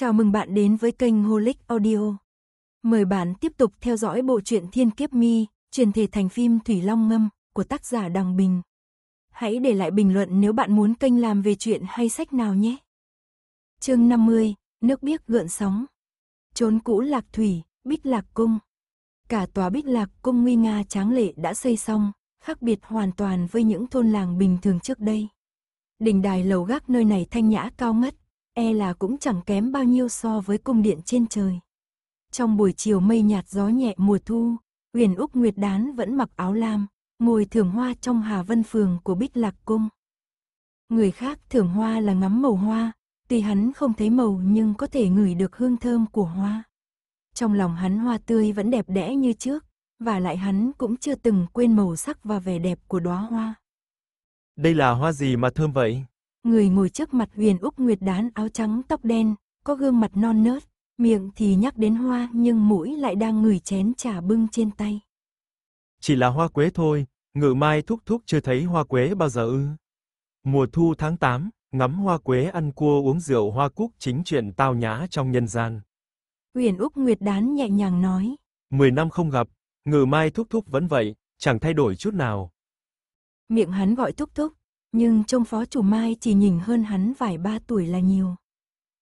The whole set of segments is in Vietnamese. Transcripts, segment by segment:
Chào mừng bạn đến với kênh Holic Audio. Mời bạn tiếp tục theo dõi bộ truyện Thiên Kiếp Mi, truyền thể thành phim Thủy Long Ngâm của tác giả Đằng Bình. Hãy để lại bình luận nếu bạn muốn kênh làm về chuyện hay sách nào nhé. Chương 50, nước biếc gợn sóng. Trốn cũ Lạc Thủy, Bích Lạc Cung. Cả tòa Bích Lạc Cung nguy nga tráng lệ đã xây xong, khác biệt hoàn toàn với những thôn làng bình thường trước đây. Đình đài lầu gác nơi này thanh nhã cao ngất, e là cũng chẳng kém bao nhiêu so với cung điện trên trời. Trong buổi chiều mây nhạt gió nhẹ mùa thu, Huyền Úc Nguyệt Đán vẫn mặc áo lam, ngồi thưởng hoa trong Hà Vân Phường của Bích Lạc Cung. Người khác thưởng hoa là ngắm màu hoa, tuy hắn không thấy màu nhưng có thể ngửi được hương thơm của hoa. Trong lòng hắn hoa tươi vẫn đẹp đẽ như trước, và lại hắn cũng chưa từng quên màu sắc và vẻ đẹp của đóa hoa. Đây là hoa gì mà thơm vậy? Người ngồi trước mặt Huyền Úc Nguyệt đán áo trắng tóc đen, có gương mặt non nớt, miệng thì nhắc đến hoa nhưng mũi lại đang ngửi chén trà bưng trên tay. Chỉ là hoa quế thôi, ngự mai thúc thúc chưa thấy hoa quế bao giờ ư. Mùa thu tháng 8, ngắm hoa quế ăn cua uống rượu hoa cúc chính chuyện tao nhã trong nhân gian. Huyền Úc Nguyệt đán nhẹ nhàng nói. Mười năm không gặp, ngự mai thúc thúc vẫn vậy, chẳng thay đổi chút nào. Miệng hắn gọi thúc thúc, nhưng trông phó chủ Mai chỉ nhìn hơn hắn vài ba tuổi là nhiều.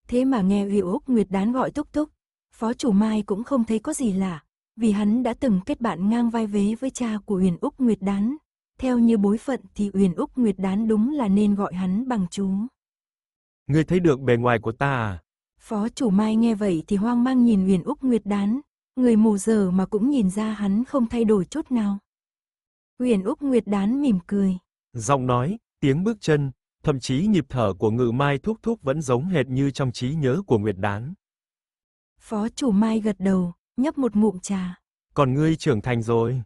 Thế mà nghe Huyền Úc Nguyệt đán gọi thúc thúc, phó chủ Mai cũng không thấy có gì lạ, vì hắn đã từng kết bạn ngang vai vế với cha của Huyền Úc Nguyệt đán. Theo như bối phận thì Huyền Úc Nguyệt đán đúng là nên gọi hắn bằng chú. Ngươi thấy được bề ngoài của ta à? Phó chủ Mai nghe vậy thì hoang mang nhìn Huyền Úc Nguyệt đán, người mù giờ mà cũng nhìn ra hắn không thay đổi chút nào. Huyền Úc Nguyệt đán mỉm cười. Giọng nói, tiếng bước chân, thậm chí nhịp thở của ngự mai thúc thúc vẫn giống hệt như trong trí nhớ của Nguyệt đán. Phó chủ Mai gật đầu, nhấp một ngụm trà. Còn ngươi trưởng thành rồi.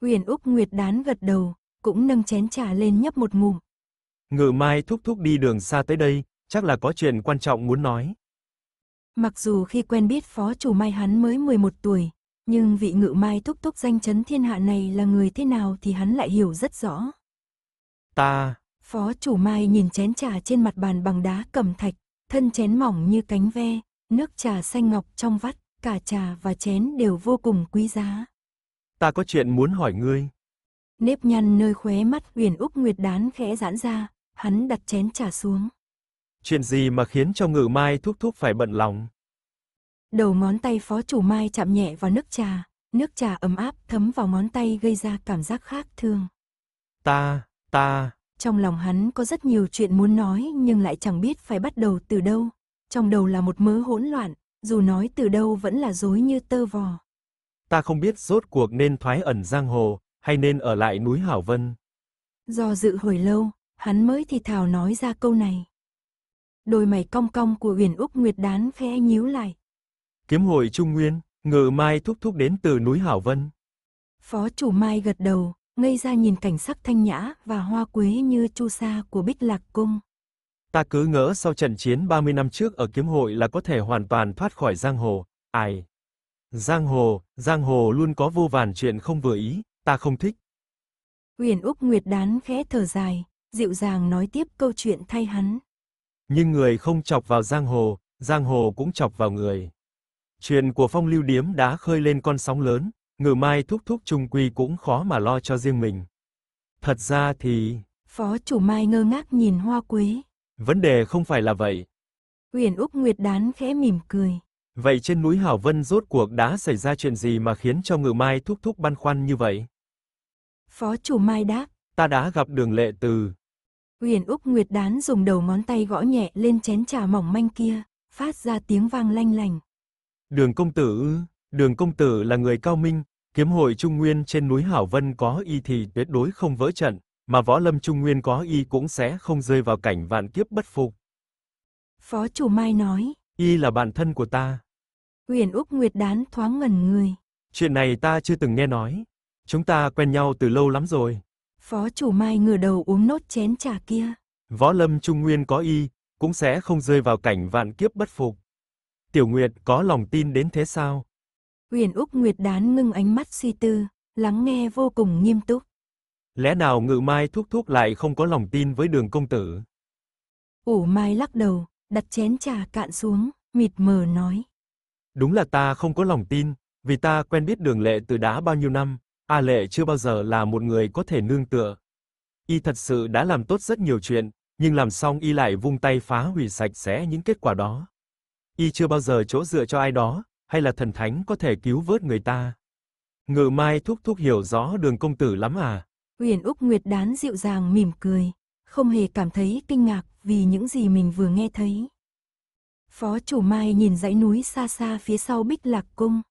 Huyền Úc Nguyệt đán gật đầu, cũng nâng chén trà lên nhấp một ngụm. Ngự mai thúc thúc đi đường xa tới đây, chắc là có chuyện quan trọng muốn nói. Mặc dù khi quen biết phó chủ Mai hắn mới 11 tuổi, nhưng vị ngự mai thúc thúc danh chấn thiên hạ này là người thế nào thì hắn lại hiểu rất rõ. Ta, Phó chủ Mai nhìn chén trà trên mặt bàn bằng đá cẩm thạch, thân chén mỏng như cánh ve, nước trà xanh ngọc trong vắt, cả trà và chén đều vô cùng quý giá. ta có chuyện muốn hỏi ngươi. Nếp nhăn nơi khóe mắt huyền Úc Nguyệt đán khẽ giãn ra, hắn đặt chén trà xuống. Chuyện gì mà khiến cho ngự mai thúc thúc phải bận lòng? Đầu ngón tay phó chủ Mai chạm nhẹ vào nước trà, nước trà ấm áp thấm vào ngón tay gây ra cảm giác khác thường. Ta, ta, Trong lòng hắn có rất nhiều chuyện muốn nói nhưng lại chẳng biết phải bắt đầu từ đâu. Trong đầu là một mớ hỗn loạn, dù nói từ đâu vẫn là dối như tơ vò. ta không biết rốt cuộc nên thoái ẩn giang hồ, hay nên ở lại núi Hảo Vân. Do dự hồi lâu, hắn mới thì thào nói ra câu này. Đôi mày cong cong của huyền Úc Nguyệt đán khẽ nhíu lại. Kiếm hội Trung Nguyên, ngự mai thúc thúc đến từ núi Hảo Vân. Phó chủ Mai gật đầu, ngây ra nhìn cảnh sắc thanh nhã và hoa quế như chu sa của Bích Lạc Cung. Ta cứ ngỡ sau trận chiến 30 năm trước ở kiếm hội là có thể hoàn toàn thoát khỏi giang hồ, ai? Giang hồ, giang hồ luôn có vô vàn chuyện không vừa ý, ta không thích. Huyền Úc Nguyệt đán khẽ thở dài, dịu dàng nói tiếp câu chuyện thay hắn. Nhưng người không chọc vào giang hồ, giang hồ cũng chọc vào người. Chuyện của phong lưu điếm đã khơi lên con sóng lớn, ngự mai thúc thúc trung quy cũng khó mà lo cho riêng mình. Thật ra thì, Phó chủ Mai ngơ ngác nhìn hoa quế. vấn đề không phải là vậy. Huyền Úc Nguyệt đán khẽ mỉm cười. Vậy trên núi Hảo Vân rốt cuộc đã xảy ra chuyện gì mà khiến cho ngự mai thúc thúc băn khoăn như vậy? Phó chủ Mai đáp. Ta đã gặp đường lệ từ. Huyền Úc Nguyệt đán dùng đầu ngón tay gõ nhẹ lên chén trà mỏng manh kia, phát ra tiếng vang lanh lành. Đường công tử? Đường công tử là người cao minh, kiếm hội Trung Nguyên trên núi Hảo Vân có y thì tuyệt đối không vỡ trận, mà võ lâm Trung Nguyên có y cũng sẽ không rơi vào cảnh vạn kiếp bất phục. Phó chủ Mai nói. Y là bạn thân của ta. Huyền Úc Nguyệt đán thoáng ngẩn người. Chuyện này ta chưa từng nghe nói. Chúng ta quen nhau từ lâu lắm rồi. Phó chủ Mai ngửa đầu uống nốt chén trà kia. Võ lâm Trung Nguyên có y, cũng sẽ không rơi vào cảnh vạn kiếp bất phục. Tiểu Nguyệt có lòng tin đến thế sao? Huyền Úc Nguyệt đán ngưng ánh mắt suy tư, lắng nghe vô cùng nghiêm túc. Lẽ nào ngự mai thúc thúc lại không có lòng tin với đường công tử? Ủ Mai lắc đầu, đặt chén trà cạn xuống, mịt mờ nói. Đúng là ta không có lòng tin, vì ta quen biết đường lệ từ đã bao nhiêu năm, A lệ chưa bao giờ là một người có thể nương tựa. Y thật sự đã làm tốt rất nhiều chuyện, nhưng làm xong y lại vung tay phá hủy sạch sẽ những kết quả đó. Y chưa bao giờ chỗ dựa cho ai đó, hay là thần thánh có thể cứu vớt người ta. Ngự mai thúc thúc hiểu rõ đường công tử lắm à? Huyền Úc Nguyệt đán dịu dàng mỉm cười, không hề cảm thấy kinh ngạc vì những gì mình vừa nghe thấy. Phó chủ Mai nhìn dãy núi xa xa phía sau Bích Lạc Cung.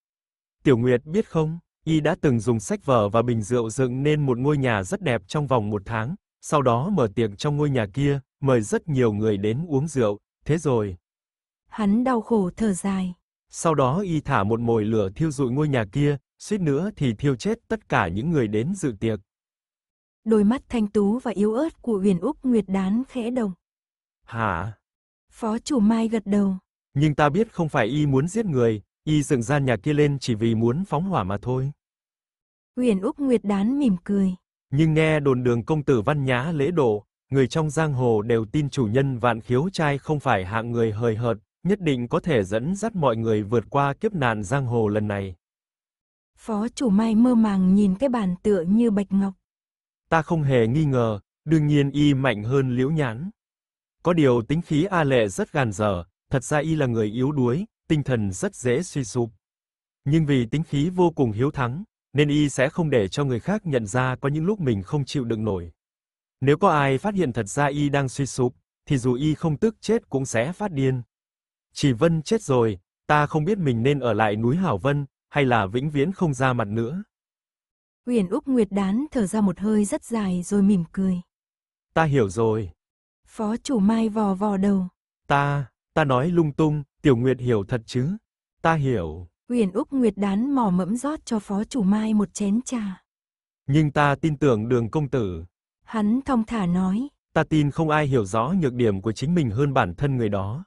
Tiểu Nguyệt biết không, y đã từng dùng sách vở và bình rượu dựng nên một ngôi nhà rất đẹp trong vòng một tháng, sau đó mở tiệc trong ngôi nhà kia, mời rất nhiều người đến uống rượu, thế rồi. Hắn đau khổ thở dài. Sau đó y thả một mồi lửa thiêu rụi ngôi nhà kia, suýt nữa thì thiêu chết tất cả những người đến dự tiệc. Đôi mắt thanh tú và yếu ớt của Huyền Úc Nguyệt đán khẽ đồng. Hả? Phó chủ Mai gật đầu. Nhưng ta biết không phải y muốn giết người, y dựng gian nhà kia lên chỉ vì muốn phóng hỏa mà thôi. Huyền Úc Nguyệt đán mỉm cười. Nhưng nghe đồn đường công tử văn nhã lễ độ, người trong giang hồ đều tin chủ nhân vạn khiếu trai không phải hạng người hời hợt, nhất định có thể dẫn dắt mọi người vượt qua kiếp nạn giang hồ lần này. Phó chủ Mai mơ màng nhìn cái bàn tựa như bạch ngọc. Ta không hề nghi ngờ, đương nhiên y mạnh hơn liễu nhãn. Có điều tính khí A Lệ rất gàn dở, thật ra y là người yếu đuối, tinh thần rất dễ suy sụp. Nhưng vì tính khí vô cùng hiếu thắng, nên y sẽ không để cho người khác nhận ra có những lúc mình không chịu đựng nổi. Nếu có ai phát hiện thật ra y đang suy sụp, thì dù y không tức chết cũng sẽ phát điên. Chỉ Vân chết rồi, ta không biết mình nên ở lại núi Hảo Vân, hay là vĩnh viễn không ra mặt nữa. Huyền Úc Nguyệt đán thở ra một hơi rất dài rồi mỉm cười. Ta hiểu rồi. Phó chủ Mai vò vò đầu. Ta, ta nói lung tung, Tiểu Nguyệt hiểu thật chứ. Ta hiểu. Huyền Úc Nguyệt đán mò mẫm rót cho phó chủ Mai một chén trà. Nhưng ta tin tưởng đường công tử. Hắn thong thả nói. Ta tin không ai hiểu rõ nhược điểm của chính mình hơn bản thân người đó.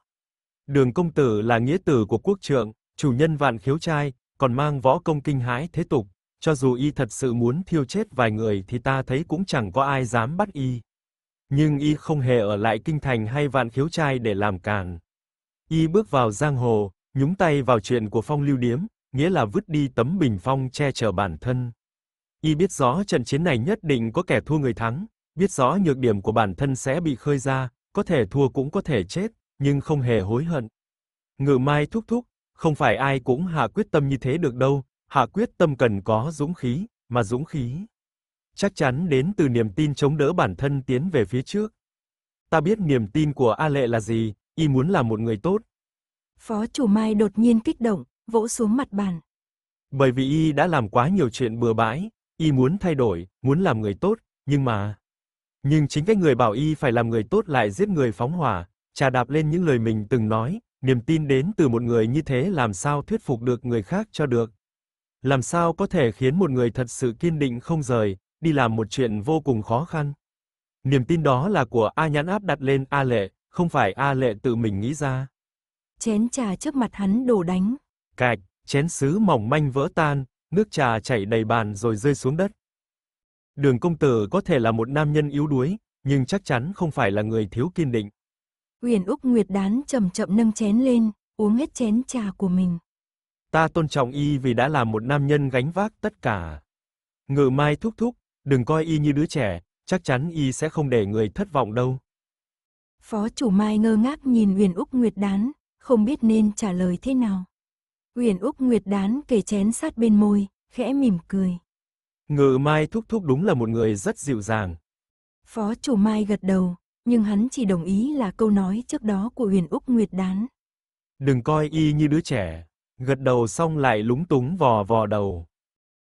Đường công tử là nghĩa tử của quốc trượng, chủ nhân vạn khiếu trai, còn mang võ công kinh hãi thế tục. Cho dù y thật sự muốn thiêu chết vài người thì ta thấy cũng chẳng có ai dám bắt y. Nhưng y không hề ở lại kinh thành hay vạn khiếu trai để làm càn. Y bước vào giang hồ, nhúng tay vào chuyện của phong lưu điếm, nghĩa là vứt đi tấm bình phong che chở bản thân. Y biết rõ trận chiến này nhất định có kẻ thua người thắng, biết rõ nhược điểm của bản thân sẽ bị khơi ra, có thể thua cũng có thể chết, nhưng không hề hối hận. Ngự mai thúc thúc, không phải ai cũng hạ quyết tâm như thế được đâu, hạ quyết tâm cần có dũng khí, mà dũng khí chắc chắn đến từ niềm tin chống đỡ bản thân tiến về phía trước. Ta biết niềm tin của A Lệ là gì, y muốn là một người tốt. Phó chủ Mai đột nhiên kích động, vỗ xuống mặt bàn. Bởi vì y đã làm quá nhiều chuyện bừa bãi, y muốn thay đổi, muốn làm người tốt, nhưng mà... Nhưng chính cái người bảo y phải làm người tốt lại giết người phóng hỏa, trà đạp lên những lời mình từng nói, niềm tin đến từ một người như thế làm sao thuyết phục được người khác cho được. Làm sao có thể khiến một người thật sự kiên định không rời, đi làm một chuyện vô cùng khó khăn. Niềm tin đó là của A Nhãn áp đặt lên A Lệ, không phải A Lệ tự mình nghĩ ra. Chén trà trước mặt hắn đổ đánh. Cạch, chén sứ mỏng manh vỡ tan, nước trà chảy đầy bàn rồi rơi xuống đất. Đường công tử có thể là một nam nhân yếu đuối, nhưng chắc chắn không phải là người thiếu kiên định. Huyền Úc Nguyệt đán chậm chậm nâng chén lên, uống hết chén trà của mình. Ta tôn trọng y vì đã làm một nam nhân gánh vác tất cả. Ngự mai thúc thúc, đừng coi y như đứa trẻ, chắc chắn y sẽ không để người thất vọng đâu. Phó chủ Mai ngơ ngác nhìn Huyền Úc Nguyệt Đán, không biết nên trả lời thế nào. Huyền Úc Nguyệt Đán kề chén sát bên môi, khẽ mỉm cười. Ngự Mai thúc thúc đúng là một người rất dịu dàng. Phó chủ Mai gật đầu, nhưng hắn chỉ đồng ý là câu nói trước đó của Huyền Úc Nguyệt Đán. Đừng coi y như đứa trẻ, gật đầu xong lại lúng túng vò vò đầu.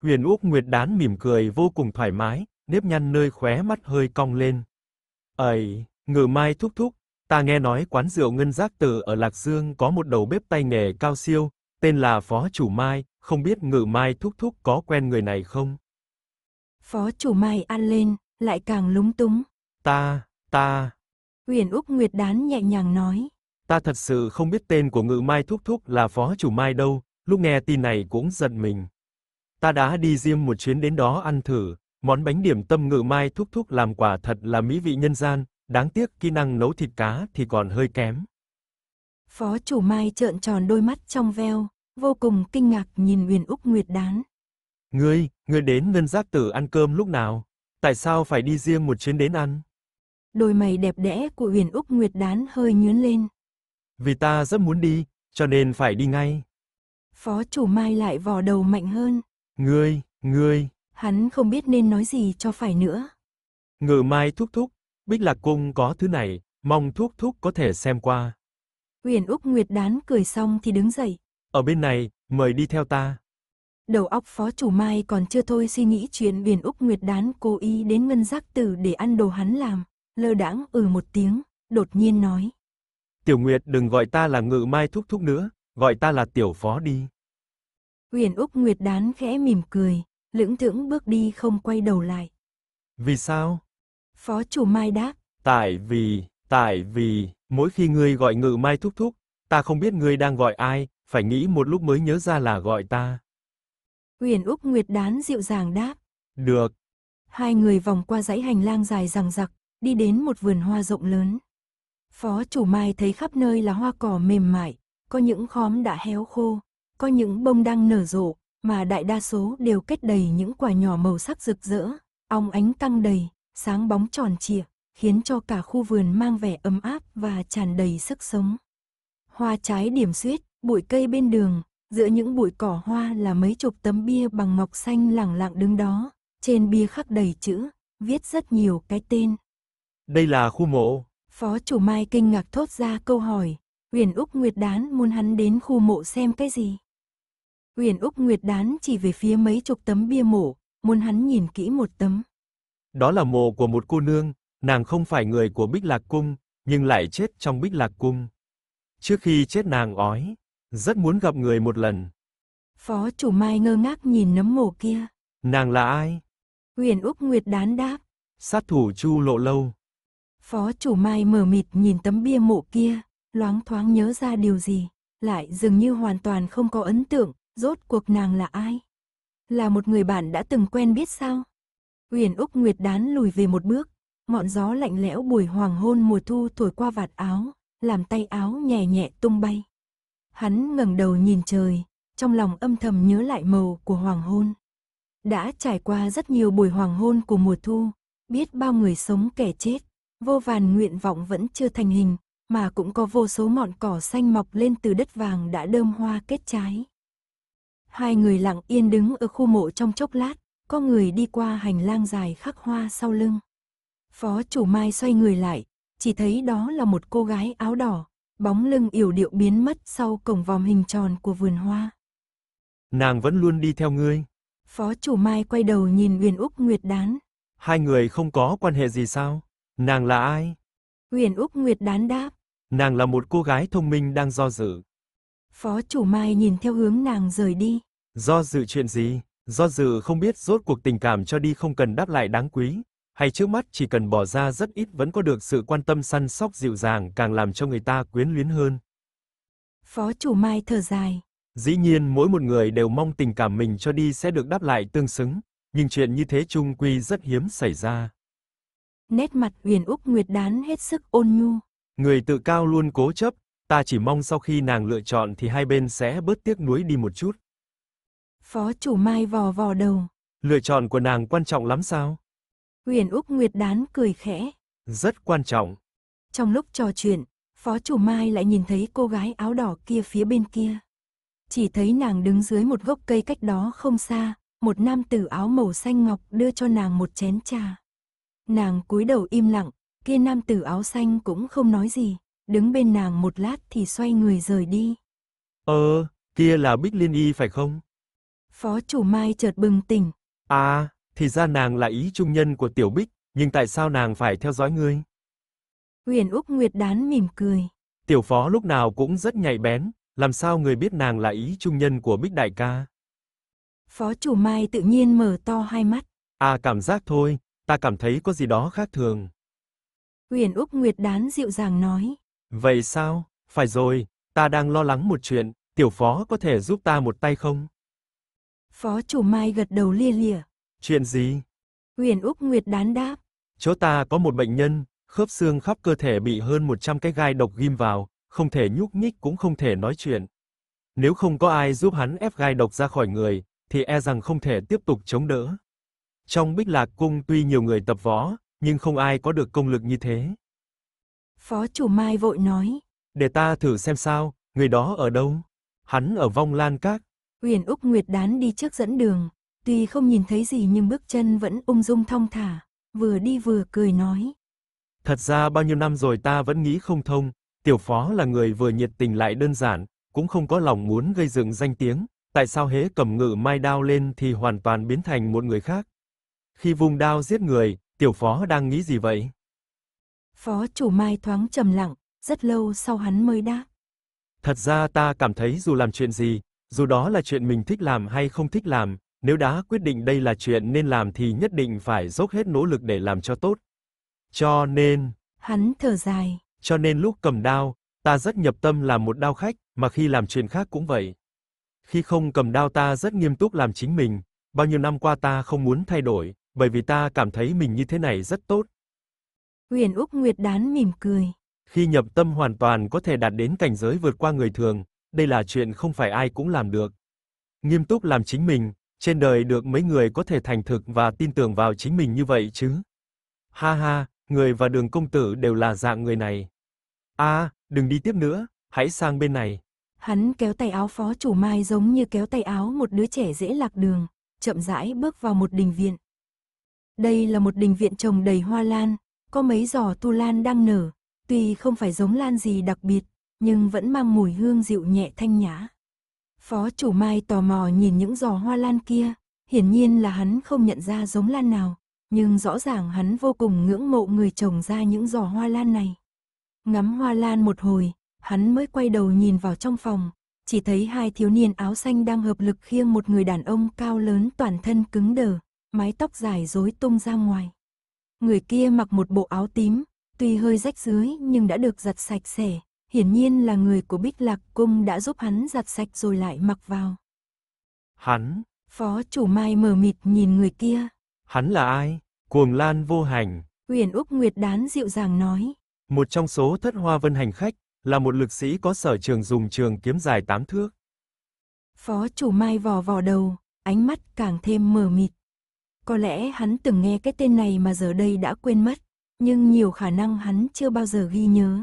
Huyền Úc Nguyệt Đán mỉm cười vô cùng thoải mái, nếp nhăn nơi khóe mắt hơi cong lên. Ây, ngự mai thúc thúc, ta nghe nói quán rượu Ngân Giác Tử ở Lạc Dương có một đầu bếp tay nghề cao siêu, tên là Phó Chủ Mai, không biết ngự mai thúc thúc có quen người này không? Phó Chủ Mai ăn lên, lại càng lúng túng. Ta, ta. Huyền Úc Nguyệt Đán nhẹ nhàng nói. Ta thật sự không biết tên của ngự mai thúc thúc là Phó Chủ Mai đâu, lúc nghe tin này cũng giận mình. Ta đã đi riêng một chuyến đến đó ăn thử, món bánh điểm tâm ngự mai thúc thúc làm quả thật là mỹ vị nhân gian, đáng tiếc kỹ năng nấu thịt cá thì còn hơi kém. Phó chủ Mai trợn tròn đôi mắt trong veo, vô cùng kinh ngạc nhìn Huyền Úc Nguyệt Đán. Ngươi, ngươi đến ngân giác tử ăn cơm lúc nào? Tại sao phải đi riêng một chuyến đến ăn? Đôi mày đẹp đẽ của Huyền Úc Nguyệt Đán hơi nhướng lên. Vì ta rất muốn đi, cho nên phải đi ngay. Phó chủ Mai lại vò đầu mạnh hơn. Ngươi, ngươi. Hắn không biết nên nói gì cho phải nữa. Ngự mai thúc thúc, Bích Lạc Cung có thứ này, mong thúc thúc có thể xem qua. Huyền Úc Nguyệt Đán cười xong thì đứng dậy. Ở bên này, mời đi theo ta. Đầu óc phó chủ Mai còn chưa thôi suy nghĩ chuyện Huyền Úc Nguyệt Đán cố ý đến ngân giác tử để ăn đồ hắn làm. Lơ đãng ừ một tiếng, đột nhiên nói. Tiểu Nguyệt đừng gọi ta là ngự mai thúc thúc nữa, gọi ta là tiểu phó đi. Huyền Úc Nguyệt Đán khẽ mỉm cười, lưỡng thưởng bước đi không quay đầu lại. Vì sao? Phó chủ Mai đáp. Tại vì, tại vì, mỗi khi ngươi gọi ngự mai thúc thúc, ta không biết ngươi đang gọi ai, phải nghĩ một lúc mới nhớ ra là gọi ta. Huyền Úc Nguyệt Đán dịu dàng đáp. Được. Hai người vòng qua dãy hành lang dài rằng rặc, đi đến một vườn hoa rộng lớn. Phó chủ Mai thấy khắp nơi là hoa cỏ mềm mại, có những khóm đã héo khô, có những bông đang nở rộ, mà đại đa số đều kết đầy những quả nhỏ màu sắc rực rỡ, ong ánh căng đầy, sáng bóng tròn trịa, khiến cho cả khu vườn mang vẻ ấm áp và tràn đầy sức sống. Hoa trái điểm xuyết, bụi cây bên đường, giữa những bụi cỏ hoa là mấy chục tấm bia bằng ngọc xanh lẳng lặng đứng đó, trên bia khắc đầy chữ, viết rất nhiều cái tên. Đây là khu mộ. Phó chủ Mai kinh ngạc thốt ra câu hỏi, Huyền Úc Nguyệt Đán muốn hắn đến khu mộ xem cái gì? Huyền Úc Nguyệt Đán chỉ về phía mấy chục tấm bia mộ, muốn hắn nhìn kỹ một tấm. Đó là mộ của một cô nương, nàng không phải người của Bích Lạc Cung, nhưng lại chết trong Bích Lạc Cung. Trước khi chết nàng ói, rất muốn gặp người một lần. Phó chủ Mai ngơ ngác nhìn nấm mộ kia. Nàng là ai? Huyền Úc Nguyệt Đán đáp. Sát thủ Chu Lộ Lâu. Phó chủ Mai mờ mịt nhìn tấm bia mộ kia, loáng thoáng nhớ ra điều gì, lại dường như hoàn toàn không có ấn tượng, rốt cuộc nàng là ai? Là một người bạn đã từng quen biết sao? uyển Úc Nguyệt Đán lùi về một bước, ngọn gió lạnh lẽo buổi hoàng hôn mùa thu thổi qua vạt áo, làm tay áo nhẹ nhẹ tung bay. Hắn ngẩng đầu nhìn trời, trong lòng âm thầm nhớ lại màu của hoàng hôn. Đã trải qua rất nhiều buổi hoàng hôn của mùa thu, biết bao người sống kẻ chết, vô vàn nguyện vọng vẫn chưa thành hình, mà cũng có vô số ngọn cỏ xanh mọc lên từ đất vàng đã đơm hoa kết trái. Hai người lặng yên đứng ở khu mộ trong chốc lát, có người đi qua hành lang dài khắc hoa sau lưng. Phó chủ Mai xoay người lại, chỉ thấy đó là một cô gái áo đỏ, bóng lưng yểu điệu biến mất sau cổng vòm hình tròn của vườn hoa. Nàng vẫn luôn đi theo ngươi. Phó chủ Mai quay đầu nhìn Huyền Úc Nguyệt Đán. Hai người không có quan hệ gì sao? Nàng là ai? Huyền Úc Nguyệt Đán đáp. Nàng là một cô gái thông minh đang do dự. Phó chủ Mai nhìn theo hướng nàng rời đi. Do dự chuyện gì? Do dự không biết rốt cuộc tình cảm cho đi không cần đáp lại đáng quý, hay trước mắt chỉ cần bỏ ra rất ít vẫn có được sự quan tâm săn sóc dịu dàng càng làm cho người ta quyến luyến hơn. Phó chủ Mai thở dài. Dĩ nhiên mỗi một người đều mong tình cảm mình cho đi sẽ được đáp lại tương xứng, nhưng chuyện như thế chung quy rất hiếm xảy ra. Nét mặt Huyền Úc Nguyệt Đán hết sức ôn nhu. Người tự cao luôn cố chấp, ta chỉ mong sau khi nàng lựa chọn thì hai bên sẽ bớt tiếc nuối đi một chút. Phó chủ Mai vò vò đầu. Lựa chọn của nàng quan trọng lắm sao? Huyền Úc Nguyệt Đán cười khẽ. Rất quan trọng. Trong lúc trò chuyện, Phó chủ Mai lại nhìn thấy cô gái áo đỏ kia phía bên kia. Chỉ thấy nàng đứng dưới một gốc cây cách đó không xa, một nam tử áo màu xanh ngọc đưa cho nàng một chén trà. Nàng cúi đầu im lặng, kia nam tử áo xanh cũng không nói gì, đứng bên nàng một lát thì xoay người rời đi. Ờ, kia là Bích Liên Y phải không? Phó chủ Mai chợt bừng tỉnh. À, thì ra nàng là ý trung nhân của Tiểu Bích, nhưng tại sao nàng phải theo dõi ngươi? Huyền Úc Nguyệt Đán mỉm cười. Tiểu phó lúc nào cũng rất nhạy bén, làm sao người biết nàng là ý trung nhân của Bích Đại ca? Phó chủ Mai tự nhiên mở to hai mắt. À cảm giác thôi, ta cảm thấy có gì đó khác thường. Huyền Úc Nguyệt Đán dịu dàng nói. Vậy sao? Phải rồi, ta đang lo lắng một chuyện, tiểu phó có thể giúp ta một tay không? Phó chủ Mai gật đầu lia lịa. Chuyện gì? Huyền Úc Nguyệt Đán đáp. Chỗ ta có một bệnh nhân, khớp xương khắp cơ thể bị hơn 100 cái gai độc ghim vào, không thể nhúc nhích cũng không thể nói chuyện. Nếu không có ai giúp hắn ép gai độc ra khỏi người, thì e rằng không thể tiếp tục chống đỡ. Trong Bích Lạc Cung tuy nhiều người tập võ, nhưng không ai có được công lực như thế. Phó chủ Mai vội nói. Để ta thử xem sao, người đó ở đâu? Hắn ở vong lan các. Huyền Úc Nguyệt đán đi trước dẫn đường, tuy không nhìn thấy gì nhưng bước chân vẫn ung dung thong thả, vừa đi vừa cười nói. Thật ra bao nhiêu năm rồi ta vẫn nghĩ không thông, tiểu phó là người vừa nhiệt tình lại đơn giản, cũng không có lòng muốn gây dựng danh tiếng, tại sao hễ cầm ngự mai đao lên thì hoàn toàn biến thành một người khác. Khi vùng đao giết người, tiểu phó đang nghĩ gì vậy? Phó chủ mai thoáng trầm lặng, rất lâu sau hắn mới đáp. Thật ra ta cảm thấy dù làm chuyện gì, dù đó là chuyện mình thích làm hay không thích làm, nếu đã quyết định đây là chuyện nên làm thì nhất định phải dốc hết nỗ lực để làm cho tốt. Cho nên... Hắn thở dài. Cho nên lúc cầm đao, ta rất nhập tâm làm một đao khách, mà khi làm chuyện khác cũng vậy. Khi không cầm đao ta rất nghiêm túc làm chính mình, bao nhiêu năm qua ta không muốn thay đổi, bởi vì ta cảm thấy mình như thế này rất tốt. Huyền Úc Nguyệt đán mỉm cười. Khi nhập tâm hoàn toàn có thể đạt đến cảnh giới vượt qua người thường, đây là chuyện không phải ai cũng làm được. Nghiêm túc làm chính mình, trên đời được mấy người có thể thành thực và tin tưởng vào chính mình như vậy chứ. Ha ha, người và đường công tử đều là dạng người này. a đừng đi tiếp nữa, hãy sang bên này. Hắn kéo tay áo phó chủ mai giống như kéo tay áo một đứa trẻ dễ lạc đường, chậm rãi bước vào một đình viện. Đây là một đình viện trồng đầy hoa lan, có mấy giỏ tu lan đang nở, tuy không phải giống lan gì đặc biệt, nhưng vẫn mang mùi hương dịu nhẹ thanh nhã. Phó chủ Mai tò mò nhìn những giỏ hoa lan kia, hiển nhiên là hắn không nhận ra giống lan nào, nhưng rõ ràng hắn vô cùng ngưỡng mộ người trồng ra những giỏ hoa lan này. Ngắm hoa lan một hồi, hắn mới quay đầu nhìn vào trong phòng, chỉ thấy hai thiếu niên áo xanh đang hợp lực khiêng một người đàn ông cao lớn toàn thân cứng đờ, mái tóc dài rối tung ra ngoài. Người kia mặc một bộ áo tím, tuy hơi rách dưới nhưng đã được giặt sạch sẽ, hiển nhiên là người của Bích Lạc Cung đã giúp hắn giặt sạch rồi lại mặc vào. Hắn, Phó chủ Mai mờ mịt nhìn người kia. Hắn là ai? Cuồng Lan vô hành. Huyền Úc Nguyệt đán dịu dàng nói. Một trong số thất hoa vân hành khách, là một lực sĩ có sở trường dùng trường kiếm dài tám thước. Phó chủ Mai vò vò đầu, ánh mắt càng thêm mờ mịt. Có lẽ hắn từng nghe cái tên này mà giờ đây đã quên mất, nhưng nhiều khả năng hắn chưa bao giờ ghi nhớ.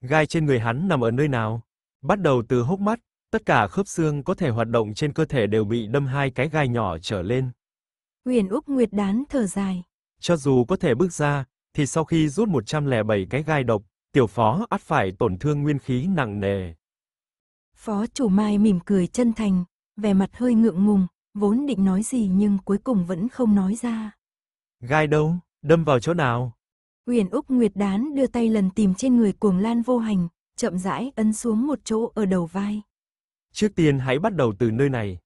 Gai trên người hắn nằm ở nơi nào? Bắt đầu từ hốc mắt, tất cả khớp xương có thể hoạt động trên cơ thể đều bị đâm hai cái gai nhỏ trở lên. Huyền Úc Nguyệt đán thở dài. Cho dù có thể bước ra, thì sau khi rút 107 cái gai độc, tiểu phó ắt phải tổn thương nguyên khí nặng nề. Phó chủ Mai mỉm cười chân thành, vẻ mặt hơi ngượng ngùng, vốn định nói gì nhưng cuối cùng vẫn không nói ra. Gai đâu? Đâm vào chỗ nào? Huyền Úc Nguyệt Đán đưa tay lần tìm trên người cuồng lan vô hành, chậm rãi ấn xuống một chỗ ở đầu vai. Trước tiên hãy bắt đầu từ nơi này.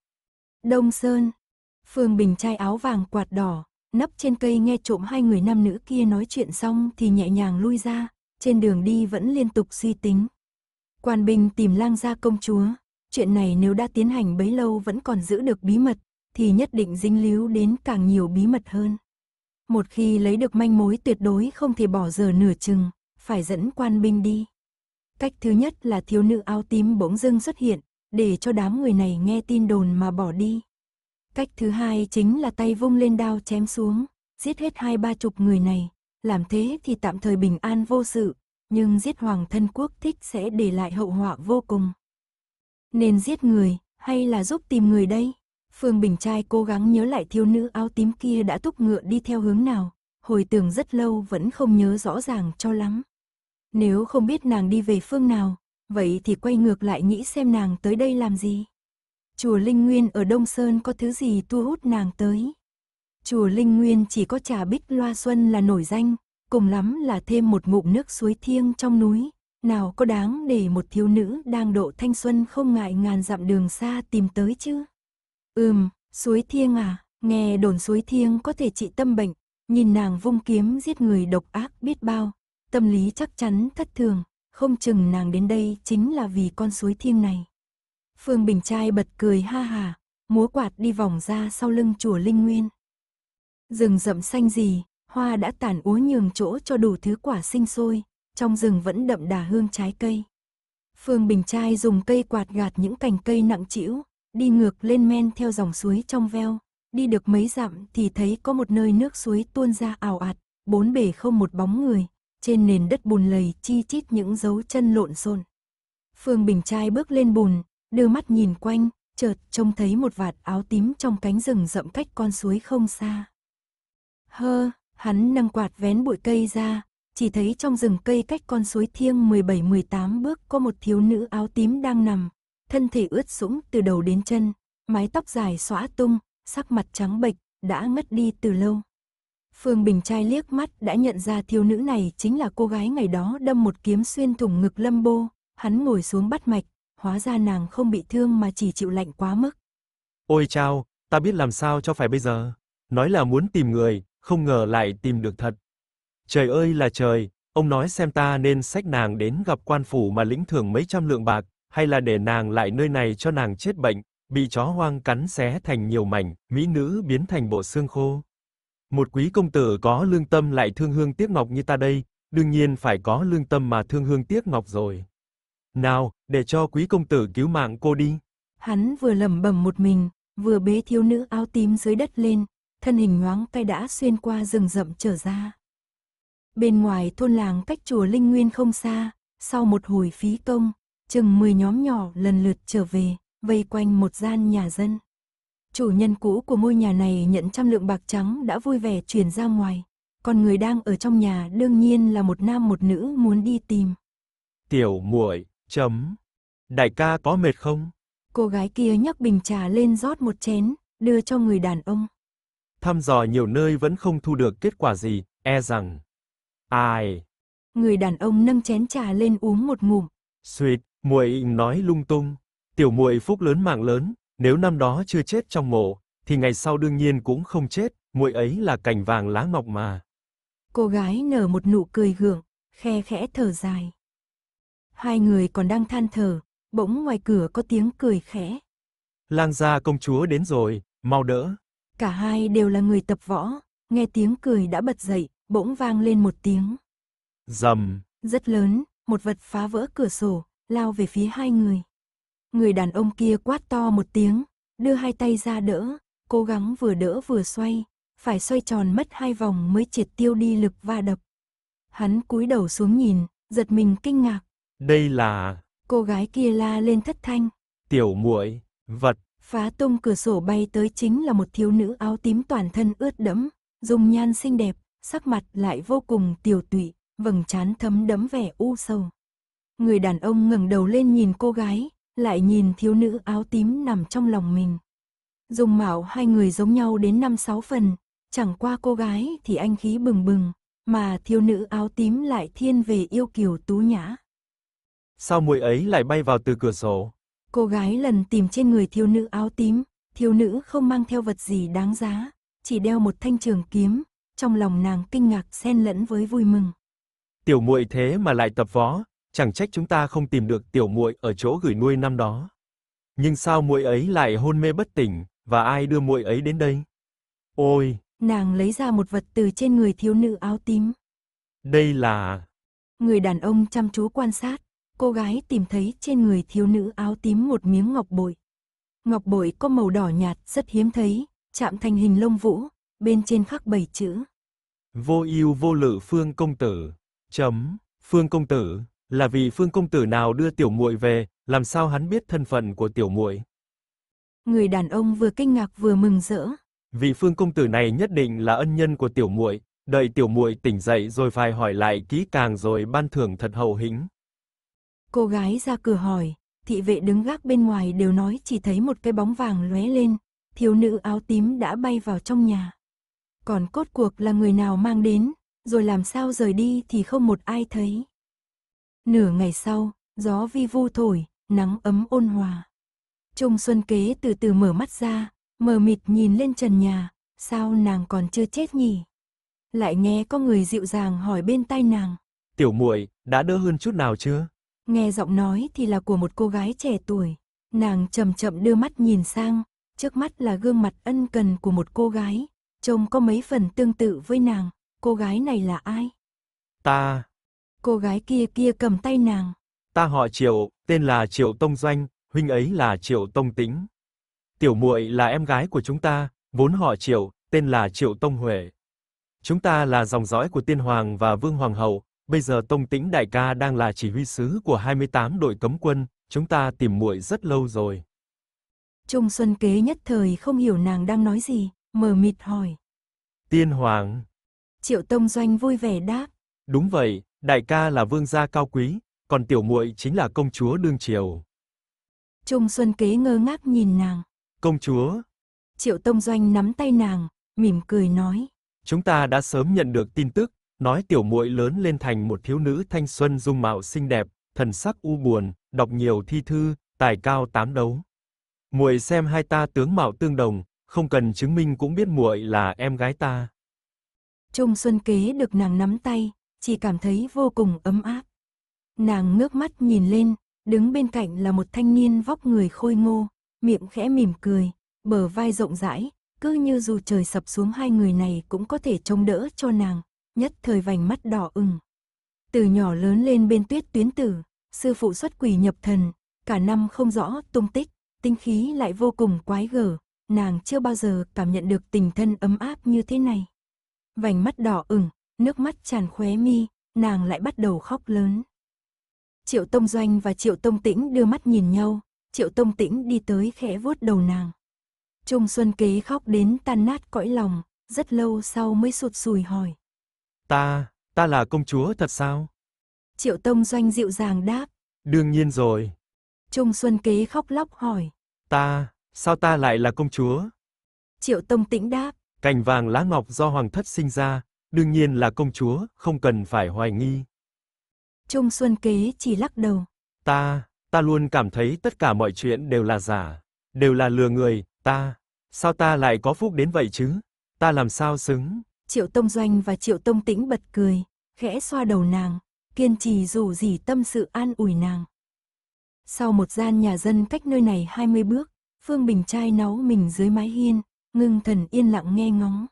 Đông Sơn. Phương Bình trai áo vàng quạt đỏ, nấp trên cây nghe trộm hai người nam nữ kia nói chuyện xong thì nhẹ nhàng lui ra, trên đường đi vẫn liên tục suy tính. Quan Bình tìm lang gia công chúa, chuyện này nếu đã tiến hành bấy lâu vẫn còn giữ được bí mật, thì nhất định dính líu đến càng nhiều bí mật hơn. Một khi lấy được manh mối tuyệt đối không thể bỏ giờ nửa chừng, phải dẫn quan binh đi. Cách thứ nhất là thiếu nữ áo tím bỗng dưng xuất hiện, để cho đám người này nghe tin đồn mà bỏ đi. Cách thứ hai chính là tay vung lên đao chém xuống, giết hết hai ba chục người này, làm thế thì tạm thời bình an vô sự, nhưng giết hoàng thân quốc thích sẽ để lại hậu họa vô cùng. Nên giết người, hay là giúp tìm người đây? Phương Bình trai cố gắng nhớ lại thiếu nữ áo tím kia đã túc ngựa đi theo hướng nào, hồi tưởng rất lâu vẫn không nhớ rõ ràng cho lắm. Nếu không biết nàng đi về phương nào, vậy thì quay ngược lại nghĩ xem nàng tới đây làm gì. Chùa Linh Nguyên ở Đông Sơn có thứ gì thu hút nàng tới. Chùa Linh Nguyên chỉ có trà bích loa xuân là nổi danh, cùng lắm là thêm một ngụm nước suối thiêng trong núi. Nào có đáng để một thiếu nữ đang độ thanh xuân không ngại ngàn dặm đường xa tìm tới chứ. Ừm, suối thiêng à, nghe đồn suối thiêng có thể trị tâm bệnh, nhìn nàng vung kiếm giết người độc ác biết bao, tâm lý chắc chắn thất thường, không chừng nàng đến đây chính là vì con suối thiêng này. Phương Bình trai bật cười ha hà, múa quạt đi vòng ra sau lưng chùa Linh Nguyên. Rừng rậm xanh gì, hoa đã tàn úa nhường chỗ cho đủ thứ quả sinh sôi, trong rừng vẫn đậm đà hương trái cây. Phương Bình Trai dùng cây quạt gạt những cành cây nặng trĩu, đi ngược lên men theo dòng suối trong veo, đi được mấy dặm thì thấy có một nơi nước suối tuôn ra ảo ạt, bốn bể không một bóng người, trên nền đất bùn lầy chi chít những dấu chân lộn xộn. Phương Bình Trai bước lên bùn, đưa mắt nhìn quanh, chợt trông thấy một vạt áo tím trong cánh rừng rậm cách con suối không xa. Hơ, hắn nâng quạt vén bụi cây ra, chỉ thấy trong rừng cây cách con suối thiêng 17-18 bước có một thiếu nữ áo tím đang nằm, thân thể ướt sũng từ đầu đến chân, mái tóc dài xõa tung, sắc mặt trắng bệch, đã ngất đi từ lâu. Phương Bình trai liếc mắt đã nhận ra thiếu nữ này chính là cô gái ngày đó đâm một kiếm xuyên thủng ngực Lâm Bô, hắn ngồi xuống bắt mạch, hóa ra nàng không bị thương mà chỉ chịu lạnh quá mức. Ôi chao, ta biết làm sao cho phải bây giờ. Nói là muốn tìm người, không ngờ lại tìm được thật. Trời ơi là trời, ông nói xem ta nên xách nàng đến gặp quan phủ mà lĩnh thưởng mấy trăm lượng bạc, hay là để nàng lại nơi này cho nàng chết bệnh, bị chó hoang cắn xé thành nhiều mảnh, mỹ nữ biến thành bộ xương khô. Một quý công tử có lương tâm lại thương hương tiếc ngọc như ta đây, đương nhiên phải có lương tâm mà thương hương tiếc ngọc rồi. Nào, để cho quý công tử cứu mạng cô đi. Hắn vừa lẩm bẩm một mình, vừa bế thiếu nữ áo tím dưới đất lên, thân hình nhoáng tay đã xuyên qua rừng rậm trở ra. Bên ngoài thôn làng cách chùa Linh Nguyên không xa, sau một hồi phí công, chừng 10 nhóm nhỏ lần lượt trở về, vây quanh một gian nhà dân. Chủ nhân cũ của ngôi nhà này nhận trăm lượng bạc trắng đã vui vẻ chuyển ra ngoài, còn người đang ở trong nhà đương nhiên là một nam một nữ muốn đi tìm. Tiểu muội, chấm. Đại ca có mệt không? Cô gái kia nhấc bình trà lên rót một chén, đưa cho người đàn ông. Thăm dò nhiều nơi vẫn không thu được kết quả gì, e rằng. Ai? Người đàn ông nâng chén trà lên uống một ngụm. Sweet, muội nói lung tung. Tiểu muội phúc lớn mạng lớn, nếu năm đó chưa chết trong mộ, thì ngày sau đương nhiên cũng không chết, muội ấy là cành vàng lá ngọc mà. Cô gái nở một nụ cười gượng, khe khẽ thở dài. Hai người còn đang than thở, bỗng ngoài cửa có tiếng cười khẽ. Lang gia công chúa đến rồi, mau đỡ. Cả hai đều là người tập võ, nghe tiếng cười đã bật dậy, bỗng vang lên một tiếng. Dầm. Rất lớn, một vật phá vỡ cửa sổ, lao về phía hai người. Người đàn ông kia quát to một tiếng, đưa hai tay ra đỡ, cố gắng vừa đỡ vừa xoay, phải xoay tròn mất hai vòng mới triệt tiêu đi lực va đập. Hắn cúi đầu xuống nhìn, giật mình kinh ngạc. Đây là... Cô gái kia la lên thất thanh. Tiểu muội, vật. Phá tung cửa sổ bay tới chính là một thiếu nữ áo tím toàn thân ướt đẫm, dùng nhan xinh đẹp, sắc mặt lại vô cùng tiểu tụy, vầng trán thấm đẫm vẻ u sầu. Người đàn ông ngẩng đầu lên nhìn cô gái, lại nhìn thiếu nữ áo tím nằm trong lòng mình. Dùng mạo hai người giống nhau đến năm sáu phần, chẳng qua cô gái thì anh khí bừng bừng, mà thiếu nữ áo tím lại thiên về yêu kiều tú nhã. Sao muội ấy lại bay vào từ cửa sổ? Cô gái lần tìm trên người thiếu nữ áo tím, thiếu nữ không mang theo vật gì đáng giá, chỉ đeo một thanh trường kiếm, trong lòng nàng kinh ngạc xen lẫn với vui mừng. Tiểu muội thế mà lại tập võ, chẳng trách chúng ta không tìm được tiểu muội ở chỗ gửi nuôi năm đó. Nhưng sao muội ấy lại hôn mê bất tỉnh, và ai đưa muội ấy đến đây? Ôi, nàng lấy ra một vật từ trên người thiếu nữ áo tím. Đây là Người đàn ông chăm chú quan sát, cô gái tìm thấy trên người thiếu nữ áo tím một miếng ngọc bội. Ngọc bội có màu đỏ nhạt rất hiếm thấy, chạm thành hình lông vũ, bên trên khắc bảy chữ. Vô ưu vô lự Phương công tử. Chấm, Phương công tử, là vì Phương công tử nào đưa tiểu muội về, làm sao hắn biết thân phận của tiểu muội? Người đàn ông vừa kinh ngạc vừa mừng rỡ. Vị Phương công tử này nhất định là ân nhân của tiểu muội, đợi tiểu muội tỉnh dậy rồi phải hỏi lại kỹ càng rồi ban thưởng thật hậu hĩnh. Cô gái ra cửa hỏi, thị vệ đứng gác bên ngoài đều nói chỉ thấy một cái bóng vàng lóe lên, thiếu nữ áo tím đã bay vào trong nhà. Còn cốt cuộc là người nào mang đến, rồi làm sao rời đi thì không một ai thấy. Nửa ngày sau, gió vi vu thổi, nắng ấm ôn hòa. Trung Xuân Kế từ từ mở mắt ra, mờ mịt nhìn lên trần nhà, sao nàng còn chưa chết nhỉ? Lại nghe có người dịu dàng hỏi bên tai nàng. Tiểu muội đã đỡ hơn chút nào chưa? Nghe giọng nói thì là của một cô gái trẻ tuổi. Nàng chậm chậm đưa mắt nhìn sang, trước mắt là gương mặt ân cần của một cô gái, trông có mấy phần tương tự với nàng, cô gái này là ai? Ta. Cô gái kia kia cầm tay nàng. Ta họ Triệu, tên là Triệu Tông Doanh, huynh ấy là Triệu Tông Tĩnh. Tiểu muội là em gái của chúng ta, vốn họ Triệu, tên là Triệu Tông Huệ. Chúng ta là dòng dõi của tiên hoàng và vương hoàng hậu, bây giờ Tông Tĩnh đại ca đang là chỉ huy sứ của 28 đội cấm quân, chúng ta tìm muội rất lâu rồi. Trung Xuân Kế nhất thời không hiểu nàng đang nói gì, mờ mịt hỏi. Tiên hoàng. Triệu Tông Doanh vui vẻ đáp. Đúng vậy, đại ca là vương gia cao quý, còn tiểu muội chính là công chúa đương triều. Trung Xuân Kế ngơ ngác nhìn nàng. Công chúa. Triệu Tông Doanh nắm tay nàng, mỉm cười nói. Chúng ta đã sớm nhận được tin tức, nói tiểu muội lớn lên thành một thiếu nữ thanh xuân dung mạo xinh đẹp, thần sắc u buồn, đọc nhiều thi thư, tài cao tám đấu. Muội xem hai ta tướng mạo tương đồng, không cần chứng minh cũng biết muội là em gái ta. Trung Xuân Kế được nàng nắm tay, chỉ cảm thấy vô cùng ấm áp. Nàng ngước mắt nhìn lên, đứng bên cạnh là một thanh niên vóc người khôi ngô, miệng khẽ mỉm cười, bờ vai rộng rãi, cứ như dù trời sập xuống hai người này cũng có thể chống đỡ cho nàng, nhất thời vành mắt đỏ ửng. Từ nhỏ lớn lên bên tuyết tuyến tử, sư phụ xuất quỷ nhập thần, cả năm không rõ tung tích, tinh khí lại vô cùng quái gở, nàng chưa bao giờ cảm nhận được tình thân ấm áp như thế này. Vành mắt đỏ ửng, nước mắt tràn khóe mi, nàng lại bắt đầu khóc lớn. Triệu Tông Doanh và Triệu Tông Tĩnh đưa mắt nhìn nhau, Triệu Tông Tĩnh đi tới khẽ vuốt đầu nàng. Trung Xuân Kế khóc đến tan nát cõi lòng, rất lâu sau mới sụt sùi hỏi. Ta, ta là công chúa thật sao? Triệu Tông Doanh dịu dàng đáp. Đương nhiên rồi. Trung Xuân Kế khóc lóc hỏi. Ta, sao ta lại là công chúa? Triệu Tông Tĩnh đáp. Cành vàng lá ngọc do hoàng thất sinh ra, đương nhiên là công chúa, không cần phải hoài nghi. Trung Xuân Kế chỉ lắc đầu. Ta, ta luôn cảm thấy tất cả mọi chuyện đều là giả, đều là lừa người, ta, sao ta lại có phúc đến vậy chứ? Ta làm sao xứng? Triệu Tông Doanh và Triệu Tông Tĩnh bật cười, khẽ xoa đầu nàng, kiên trì dù gì tâm sự an ủi nàng. Sau một gian nhà dân cách nơi này 20 bước, Phương Bình trai náu mình dưới mái hiên, ngưng thần yên lặng nghe ngóng.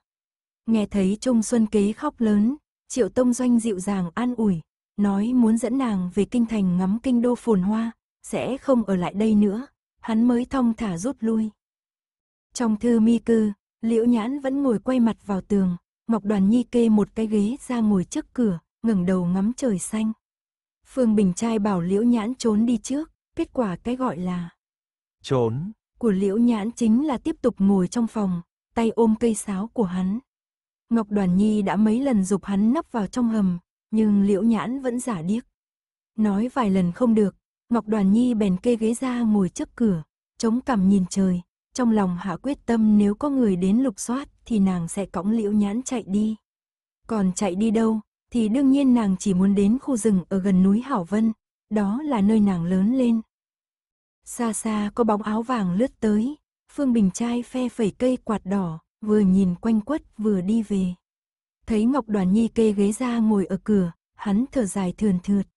Nghe thấy Trung Xuân Kế khóc lớn, Triệu Tông Doanh dịu dàng an ủi, nói muốn dẫn nàng về kinh thành ngắm kinh đô phồn hoa, sẽ không ở lại đây nữa, hắn mới thong thả rút lui. Trong thư mi cư, Liễu Nhãn vẫn ngồi quay mặt vào tường, Ngọc Đoàn Nhi kê một cái ghế ra ngồi trước cửa, ngẩng đầu ngắm trời xanh. Phương Bình trai bảo Liễu Nhãn trốn đi trước, kết quả cái gọi là trốn của Liễu Nhãn chính là tiếp tục ngồi trong phòng, tay ôm cây sáo của hắn. Ngọc Đoàn Nhi đã mấy lần dục hắn nấp vào trong hầm, nhưng Liễu Nhãn vẫn giả điếc. Nói vài lần không được, Ngọc Đoàn Nhi bèn kê ghế ra ngồi trước cửa, chống cằm nhìn trời, trong lòng hạ quyết tâm nếu có người đến lục soát thì nàng sẽ cõng Liễu Nhãn chạy đi. Còn chạy đi đâu, thì đương nhiên nàng chỉ muốn đến khu rừng ở gần núi Hảo Vân, đó là nơi nàng lớn lên. Xa xa có bóng áo vàng lướt tới, Phương Bình trai phe phẩy cây quạt đỏ, vừa nhìn quanh quất vừa đi về. Thấy Ngọc Đoàn Nhi kê ghế ra ngồi ở cửa, hắn thở dài thườn thượt.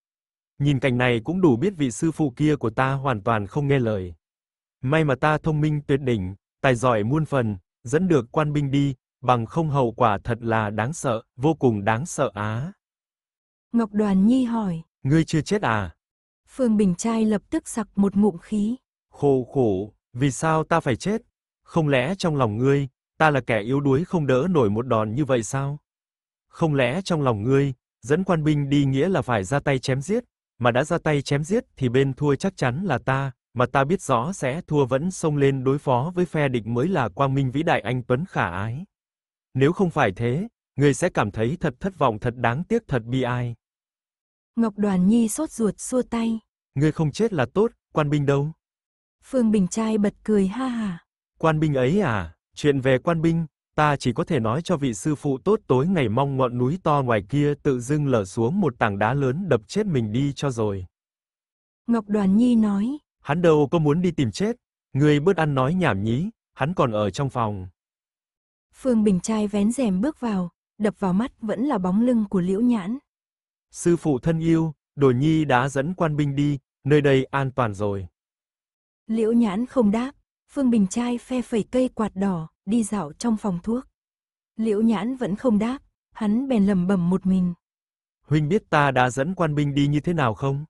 Nhìn cảnh này cũng đủ biết vị sư phụ kia của ta hoàn toàn không nghe lời. May mà ta thông minh tuyệt đỉnh, tài giỏi muôn phần, dẫn được quan binh đi, bằng không hậu quả thật là đáng sợ, vô cùng đáng sợ á. Ngọc Đoàn Nhi hỏi. Ngươi chưa chết à? Phương Bình trai lập tức sặc một ngụm khí. Khổ khổ, vì sao ta phải chết? Không lẽ trong lòng ngươi, ta là kẻ yếu đuối không đỡ nổi một đòn như vậy sao? Không lẽ trong lòng ngươi, dẫn quan binh đi nghĩa là phải ra tay chém giết, mà đã ra tay chém giết thì bên thua chắc chắn là ta, mà ta biết rõ sẽ thua vẫn xông lên đối phó với phe địch mới là quang minh vĩ đại anh Tuấn khả ái. Nếu không phải thế, ngươi sẽ cảm thấy thật thất vọng thật đáng tiếc thật bi ai. Ngọc Đoàn Nhi sốt ruột xua tay. Ngươi không chết là tốt, quan binh đâu? Phương Bình trai bật cười ha hà. Quan binh ấy à, chuyện về quan binh, ta chỉ có thể nói cho vị sư phụ tốt tối ngày mong ngọn núi to ngoài kia tự dưng lở xuống một tảng đá lớn đập chết mình đi cho rồi. Ngọc Đoàn Nhi nói. Hắn đâu có muốn đi tìm chết, người bớt ăn nói nhảm nhí, hắn còn ở trong phòng. Phương Bình trai vén rèm bước vào, đập vào mắt vẫn là bóng lưng của Liễu Nhãn. Sư phụ thân yêu, Đồ Nhi đã dẫn quan binh đi, nơi đây an toàn rồi. Liễu Nhãn không đáp, Phương Bình trai phe phẩy cây quạt đỏ, đi dạo trong phòng thuốc. Liễu Nhãn vẫn không đáp, hắn bèn lầm bẩm một mình. Huynh biết ta đã dẫn quan binh đi như thế nào không?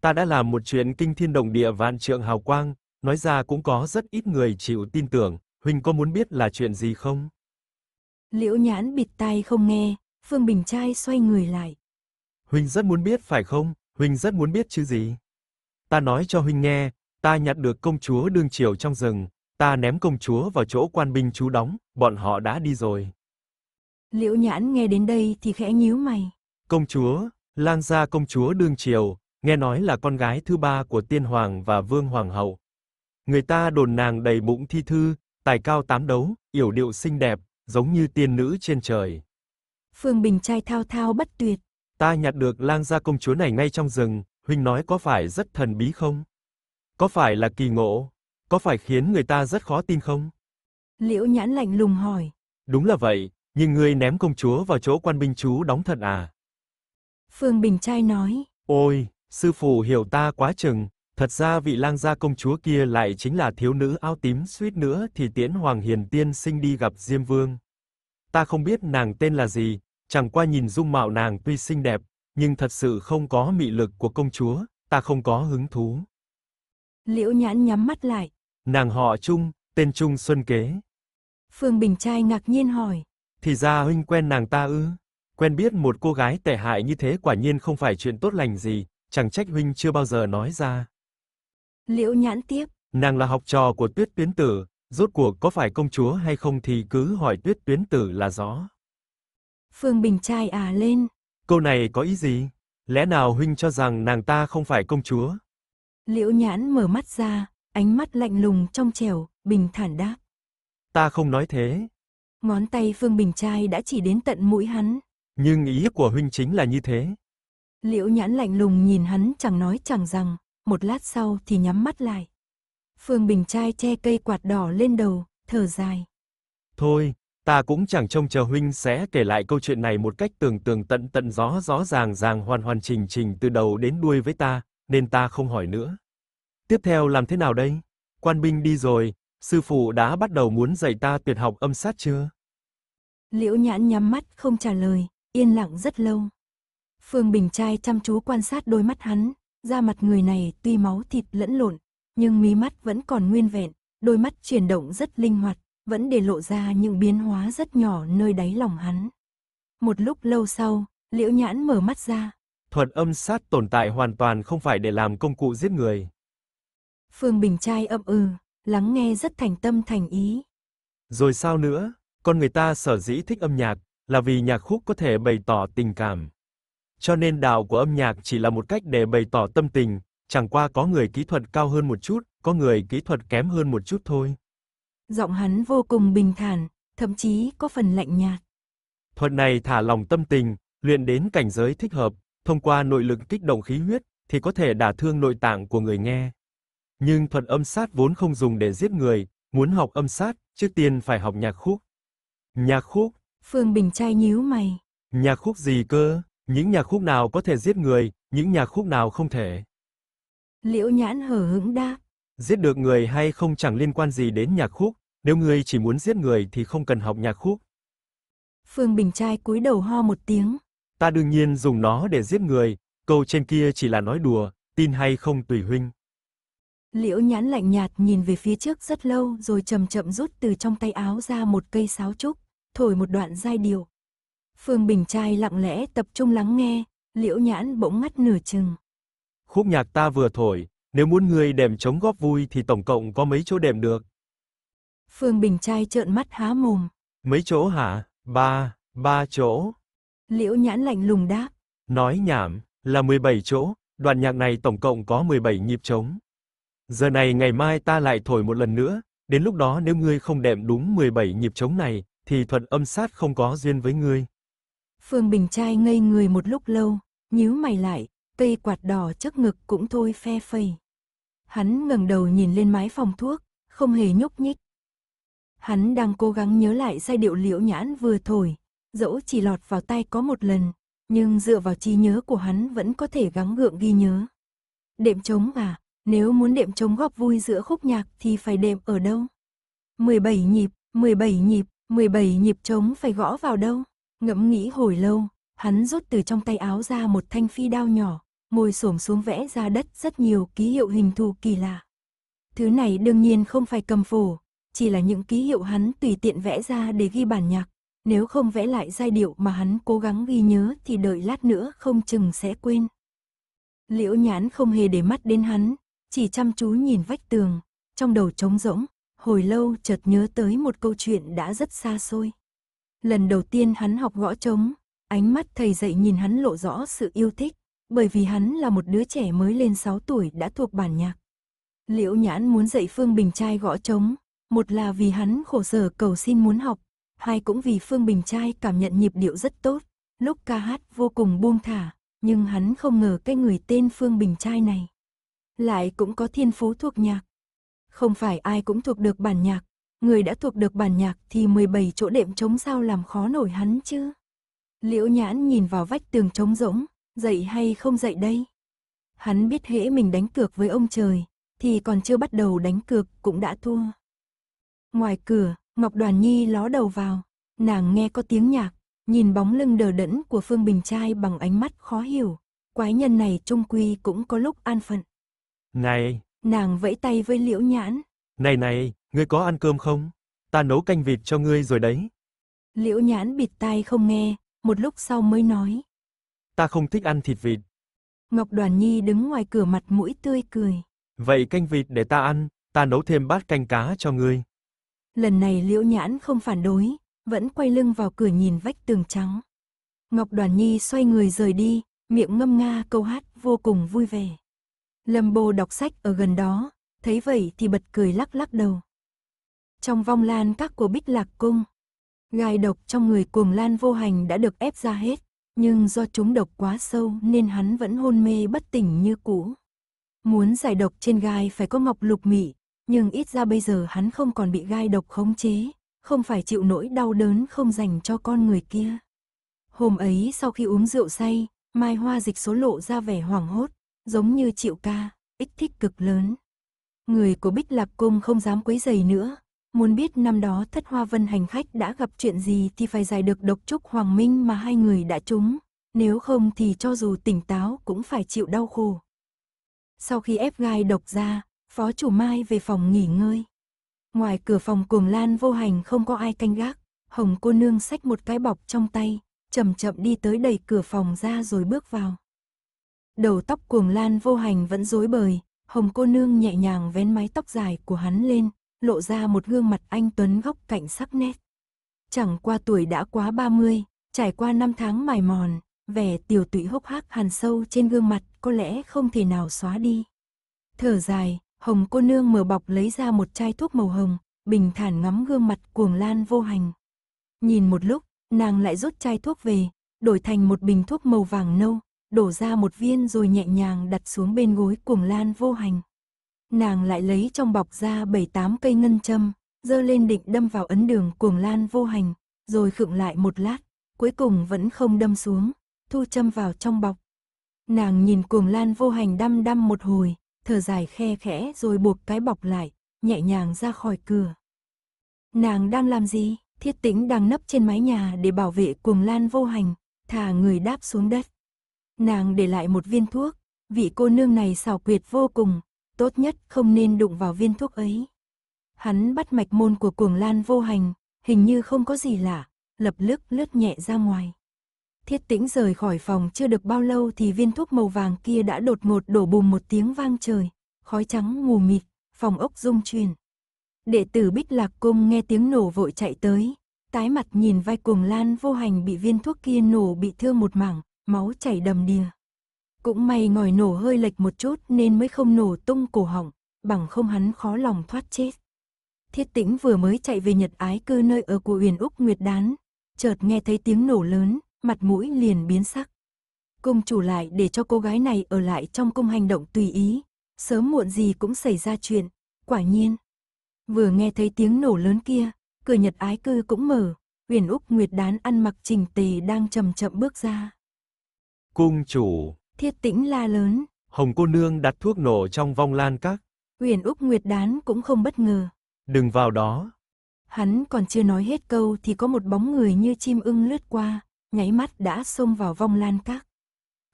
ta đã làm một chuyện kinh thiên động địa vạn trượng hào quang, nói ra cũng có rất ít người chịu tin tưởng, huynh có muốn biết là chuyện gì không? Liễu nhãn bịt tai không nghe, Phương Bình trai xoay người lại. Huynh rất muốn biết phải không? Huynh rất muốn biết chứ gì? Ta nói cho huynh nghe, ta nhặt được công chúa đương triều trong rừng, ta ném công chúa vào chỗ quan binh chú đóng, bọn họ đã đi rồi. Liễu nhãn nghe đến đây thì khẽ nhíu mày. Công chúa, lang gia công chúa đương triều, nghe nói là con gái thứ ba của tiên hoàng và vương hoàng hậu. Người ta đồn nàng đầy bụng thi thư, tài cao tám đấu, yểu điệu xinh đẹp, giống như tiên nữ trên trời. Phương Bình trai thao thao bất tuyệt. Ta nhặt được lang gia công chúa này ngay trong rừng, huynh nói có phải rất thần bí không? Có phải là kỳ ngộ? Có phải khiến người ta rất khó tin không? Liễu nhãn lạnh lùng hỏi. Đúng là vậy, nhưng ngươi ném công chúa vào chỗ quan binh chú đóng thật à? Phương Bình trai nói. Ôi, sư phụ hiểu ta quá chừng, thật ra vị lang gia công chúa kia lại chính là thiếu nữ áo tím suýt nữa thì tiễn Hoàng Hiền Tiên sinh đi gặp Diêm Vương. Ta không biết nàng tên là gì, chẳng qua nhìn dung mạo nàng tuy xinh đẹp, nhưng thật sự không có mị lực của công chúa, ta không có hứng thú. Liễu nhãn nhắm mắt lại. Nàng họ Trung, tên Trung Xuân Kế. Phương Bình trai ngạc nhiên hỏi. Thì ra huynh quen nàng ta ư? Quen biết một cô gái tệ hại như thế quả nhiên không phải chuyện tốt lành gì, chẳng trách huynh chưa bao giờ nói ra. Liễu nhãn tiếp. Nàng là học trò của tuyết tuyến tử, rốt cuộc có phải công chúa hay không thì cứ hỏi tuyết tuyến tử là rõ. Phương Bình trai à lên. Câu này có ý gì? Lẽ nào huynh cho rằng nàng ta không phải công chúa? Liễu nhãn mở mắt ra, ánh mắt lạnh lùng trong trẻo, bình thản đáp. Ta không nói thế. Ngón tay Phương Bình trai đã chỉ đến tận mũi hắn. Nhưng ý của huynh chính là như thế. Liễu nhãn lạnh lùng nhìn hắn chẳng nói chẳng rằng, một lát sau thì nhắm mắt lại. Phương Bình trai che cây quạt đỏ lên đầu, thở dài. Thôi, ta cũng chẳng trông chờ huynh sẽ kể lại câu chuyện này một cách tường tường tận tận rõ rõ ràng ràng hoàn hoàn trình trình từ đầu đến đuôi với ta, nên ta không hỏi nữa. Tiếp theo làm thế nào đây? Quan binh đi rồi, sư phụ đã bắt đầu muốn dạy ta tuyệt học âm sát chưa? Liễu nhãn nhắm mắt không trả lời, yên lặng rất lâu. Phương Bình trai chăm chú quan sát đôi mắt hắn, da mặt người này tuy máu thịt lẫn lộn, nhưng mí mắt vẫn còn nguyên vẹn, đôi mắt chuyển động rất linh hoạt, vẫn để lộ ra những biến hóa rất nhỏ nơi đáy lòng hắn. Một lúc lâu sau, Liễu Nhãn mở mắt ra. Thuật âm sát tồn tại hoàn toàn không phải để làm công cụ giết người. Phương Bình trai ậm ừ, lắng nghe rất thành tâm thành ý. Rồi sao nữa? Con người ta sở dĩ thích âm nhạc, là vì nhạc khúc có thể bày tỏ tình cảm. Cho nên đạo của âm nhạc chỉ là một cách để bày tỏ tâm tình, chẳng qua có người kỹ thuật cao hơn một chút, có người kỹ thuật kém hơn một chút thôi. Giọng hắn vô cùng bình thản, thậm chí có phần lạnh nhạt. Thuật này thả lòng tâm tình, luyện đến cảnh giới thích hợp, thông qua nội lực kích động khí huyết, thì có thể đả thương nội tạng của người nghe. Nhưng thuật âm sát vốn không dùng để giết người, muốn học âm sát, trước tiên phải học nhạc khúc. Nhạc khúc? Phương Bình trai nhíu mày. Nhạc khúc gì cơ? Những nhạc khúc nào có thể giết người, những nhạc khúc nào không thể? Liễu nhãn hở hững đáp. Giết được người hay không chẳng liên quan gì đến nhạc khúc, nếu ngươi chỉ muốn giết người thì không cần học nhạc khúc. Phương Bình trai cúi đầu ho một tiếng. Ta đương nhiên dùng nó để giết người, câu trên kia chỉ là nói đùa, tin hay không tùy huynh. Liễu nhãn lạnh nhạt nhìn về phía trước rất lâu rồi chậm chậm rút từ trong tay áo ra một cây sáo trúc, thổi một đoạn giai điệu. Phương Bình trai lặng lẽ tập trung lắng nghe, liễu nhãn bỗng ngắt nửa chừng. Khúc nhạc ta vừa thổi, nếu muốn người đệm chống góp vui thì tổng cộng có mấy chỗ đệm được. Phương Bình trai trợn mắt há mồm. Mấy chỗ hả? Ba, ba chỗ. Liễu nhãn lạnh lùng đáp. Nói nhảm, là 17 chỗ, đoạn nhạc này tổng cộng có 17 nhịp trống. Giờ này ngày mai ta lại thổi một lần nữa, đến lúc đó nếu ngươi không đệm đúng 17 nhịp trống này, thì thuật âm sát không có duyên với ngươi. Phương Bình trai ngây người một lúc lâu, nhíu mày lại, cây quạt đỏ trước ngực cũng thôi phe phẩy. Hắn ngẩng đầu nhìn lên mái phòng thuốc, không hề nhúc nhích. Hắn đang cố gắng nhớ lại giai điệu liễu nhãn vừa thổi, dẫu chỉ lọt vào tay có một lần, nhưng dựa vào trí nhớ của hắn vẫn có thể gắng gượng ghi nhớ. Đệm trống à, nếu muốn đệm trống góp vui giữa khúc nhạc thì phải đệm ở đâu? 17 nhịp, 17 nhịp, 17 nhịp trống phải gõ vào đâu? Ngẫm nghĩ hồi lâu, hắn rút từ trong tay áo ra một thanh phi đao nhỏ, ngồi xổm xuống vẽ ra đất rất nhiều ký hiệu hình thù kỳ lạ. Thứ này đương nhiên không phải cầm phổ, chỉ là những ký hiệu hắn tùy tiện vẽ ra để ghi bản nhạc. Nếu không vẽ lại giai điệu mà hắn cố gắng ghi nhớ thì đợi lát nữa không chừng sẽ quên. Liễu nhãn không hề để mắt đến hắn, chỉ chăm chú nhìn vách tường, trong đầu trống rỗng, hồi lâu chợt nhớ tới một câu chuyện đã rất xa xôi. Lần đầu tiên hắn học gõ trống, ánh mắt thầy dạy nhìn hắn lộ rõ sự yêu thích, bởi vì hắn là một đứa trẻ mới lên 6 tuổi đã thuộc bản nhạc. Liễu Nhãn muốn dạy Phương Bình trai gõ trống, một là vì hắn khổ sở cầu xin muốn học, hai cũng vì Phương Bình trai cảm nhận nhịp điệu rất tốt, lúc ca hát vô cùng buông thả, nhưng hắn không ngờ cái người tên Phương Bình trai này lại cũng có thiên phú thuộc nhạc. Không phải ai cũng thuộc được bản nhạc, người đã thuộc được bản nhạc thì 17 chỗ đệm trống sao làm khó nổi hắn chứ. Liễu Nhãn nhìn vào vách tường trống rỗng, dậy hay không dậy đây? Hắn biết hễ mình đánh cược với ông trời, thì còn chưa bắt đầu đánh cược cũng đã thua. Ngoài cửa, Ngọc Đoàn Nhi ló đầu vào, nàng nghe có tiếng nhạc, nhìn bóng lưng đờ đẫn của Phương Bình trai bằng ánh mắt khó hiểu, quái nhân này trung quy cũng có lúc an phận. Này, Nàng vẫy tay với Liễu Nhãn, này này, ngươi có ăn cơm không? Ta nấu canh vịt cho ngươi rồi đấy. Liễu Nhãn bịt tai không nghe, một lúc sau mới nói. Ta không thích ăn thịt vịt. Ngọc Đoàn Nhi đứng ngoài cửa mặt mũi tươi cười. Vậy canh vịt để ta ăn, ta nấu thêm bát canh cá cho ngươi. Lần này Liễu Nhãn không phản đối, vẫn quay lưng vào cửa nhìn vách tường trắng. Ngọc Đoàn Nhi xoay người rời đi, miệng ngâm nga câu hát vô cùng vui vẻ. Lâm Bồ đọc sách ở gần đó, thấy vậy thì bật cười lắc lắc đầu. Trong vong lan các của Bích Lạc Cung, gai độc trong người cuồng lan vô hành đã được ép ra hết, nhưng do chúng độc quá sâu nên hắn vẫn hôn mê bất tỉnh như cũ. Muốn giải độc trên gai phải có ngọc lục mị, nhưng ít ra bây giờ hắn không còn bị gai độc khống chế, không phải chịu nỗi đau đớn không dành cho con người kia. Hôm ấy sau khi uống rượu say, Mai Hoa dịch số lộ ra vẻ hoảng hốt, giống như chịu ca, ích thích cực lớn. Người của Bích Lạc Cung không dám quấy giày nữa, muốn biết năm đó thất hoa vân hành khách đã gặp chuyện gì thì phải giải được độc trúc hoàng minh mà hai người đã trúng, nếu không thì cho dù tỉnh táo cũng phải chịu đau khổ. Sau khi ép gai độc ra, phó chủ Mai về phòng nghỉ ngơi. Ngoài cửa phòng cuồng lan vô hành không có ai canh gác, hồng cô nương xách một cái bọc trong tay, chậm chậm đi tới đẩy cửa phòng ra rồi bước vào. Đầu tóc cuồng lan vô hành vẫn rối bời, hồng cô nương nhẹ nhàng vén mái tóc dài của hắn lên, lộ ra một gương mặt anh Tuấn góc cạnh sắc nét. Chẳng qua tuổi đã quá 30, trải qua năm tháng mài mòn, vẻ tiểu tụy hốc hác hàn sâu trên gương mặt có lẽ không thể nào xóa đi. Thở dài, hồng cô nương mở bọc lấy ra một chai thuốc màu hồng, bình thản ngắm gương mặt cuồng lan vô hành. Nhìn một lúc, nàng lại rút chai thuốc về, đổi thành một bình thuốc màu vàng nâu, đổ ra một viên rồi nhẹ nhàng đặt xuống bên gối cuồng lan vô hành. Nàng lại lấy trong bọc ra bảy tám cây ngân châm, dơ lên định đâm vào ấn đường cuồng lan vô hành, rồi khựng lại một lát, cuối cùng vẫn không đâm xuống, thu châm vào trong bọc. Nàng nhìn cuồng lan vô hành đăm đăm một hồi, thở dài khe khẽ rồi buộc cái bọc lại, nhẹ nhàng ra khỏi cửa. Nàng đang làm gì? Thiết tĩnh đang nấp trên mái nhà để bảo vệ cuồng lan vô hành, thả người đáp xuống đất. Nàng để lại một viên thuốc, vị cô nương này xảo quyệt vô cùng, tốt nhất không nên đụng vào viên thuốc ấy. Hắn bắt mạch môn của cuồng lan vô hành, hình như không có gì lạ, lập lức lướt nhẹ ra ngoài. Thiết tĩnh rời khỏi phòng chưa được bao lâu thì viên thuốc màu vàng kia đã đột ngột đổ bùm một tiếng vang trời, khói trắng mù mịt, phòng ốc rung chuyển. Đệ tử Bích Lạc Cung nghe tiếng nổ vội chạy tới, tái mặt nhìn vai cuồng lan vô hành bị viên thuốc kia nổ bị thương một mảng, máu chảy đầm đìa. Cũng may ngòi nổ hơi lệch một chút nên mới không nổ tung cổ họng, bằng không hắn khó lòng thoát chết. Thiết tĩnh vừa mới chạy về Nhật Ái cư nơi ở của Huyền Úc Nguyệt Đán, chợt nghe thấy tiếng nổ lớn, mặt mũi liền biến sắc. Cung chủ lại để cho cô gái này ở lại trong cung hành động tùy ý, sớm muộn gì cũng xảy ra chuyện, quả nhiên. Vừa nghe thấy tiếng nổ lớn kia, cửa Nhật Ái cư cũng mở, Huyền Úc Nguyệt Đán ăn mặc trình tề đang chậm chậm bước ra. Cung chủ, Thiết tĩnh la lớn, Hồng cô nương đặt thuốc nổ trong vong lan các. Huyền Úc Nguyệt Đán cũng không bất ngờ. Đừng vào đó. Hắn còn chưa nói hết câu thì có một bóng người như chim ưng lướt qua, nháy mắt đã xông vào vong lan các.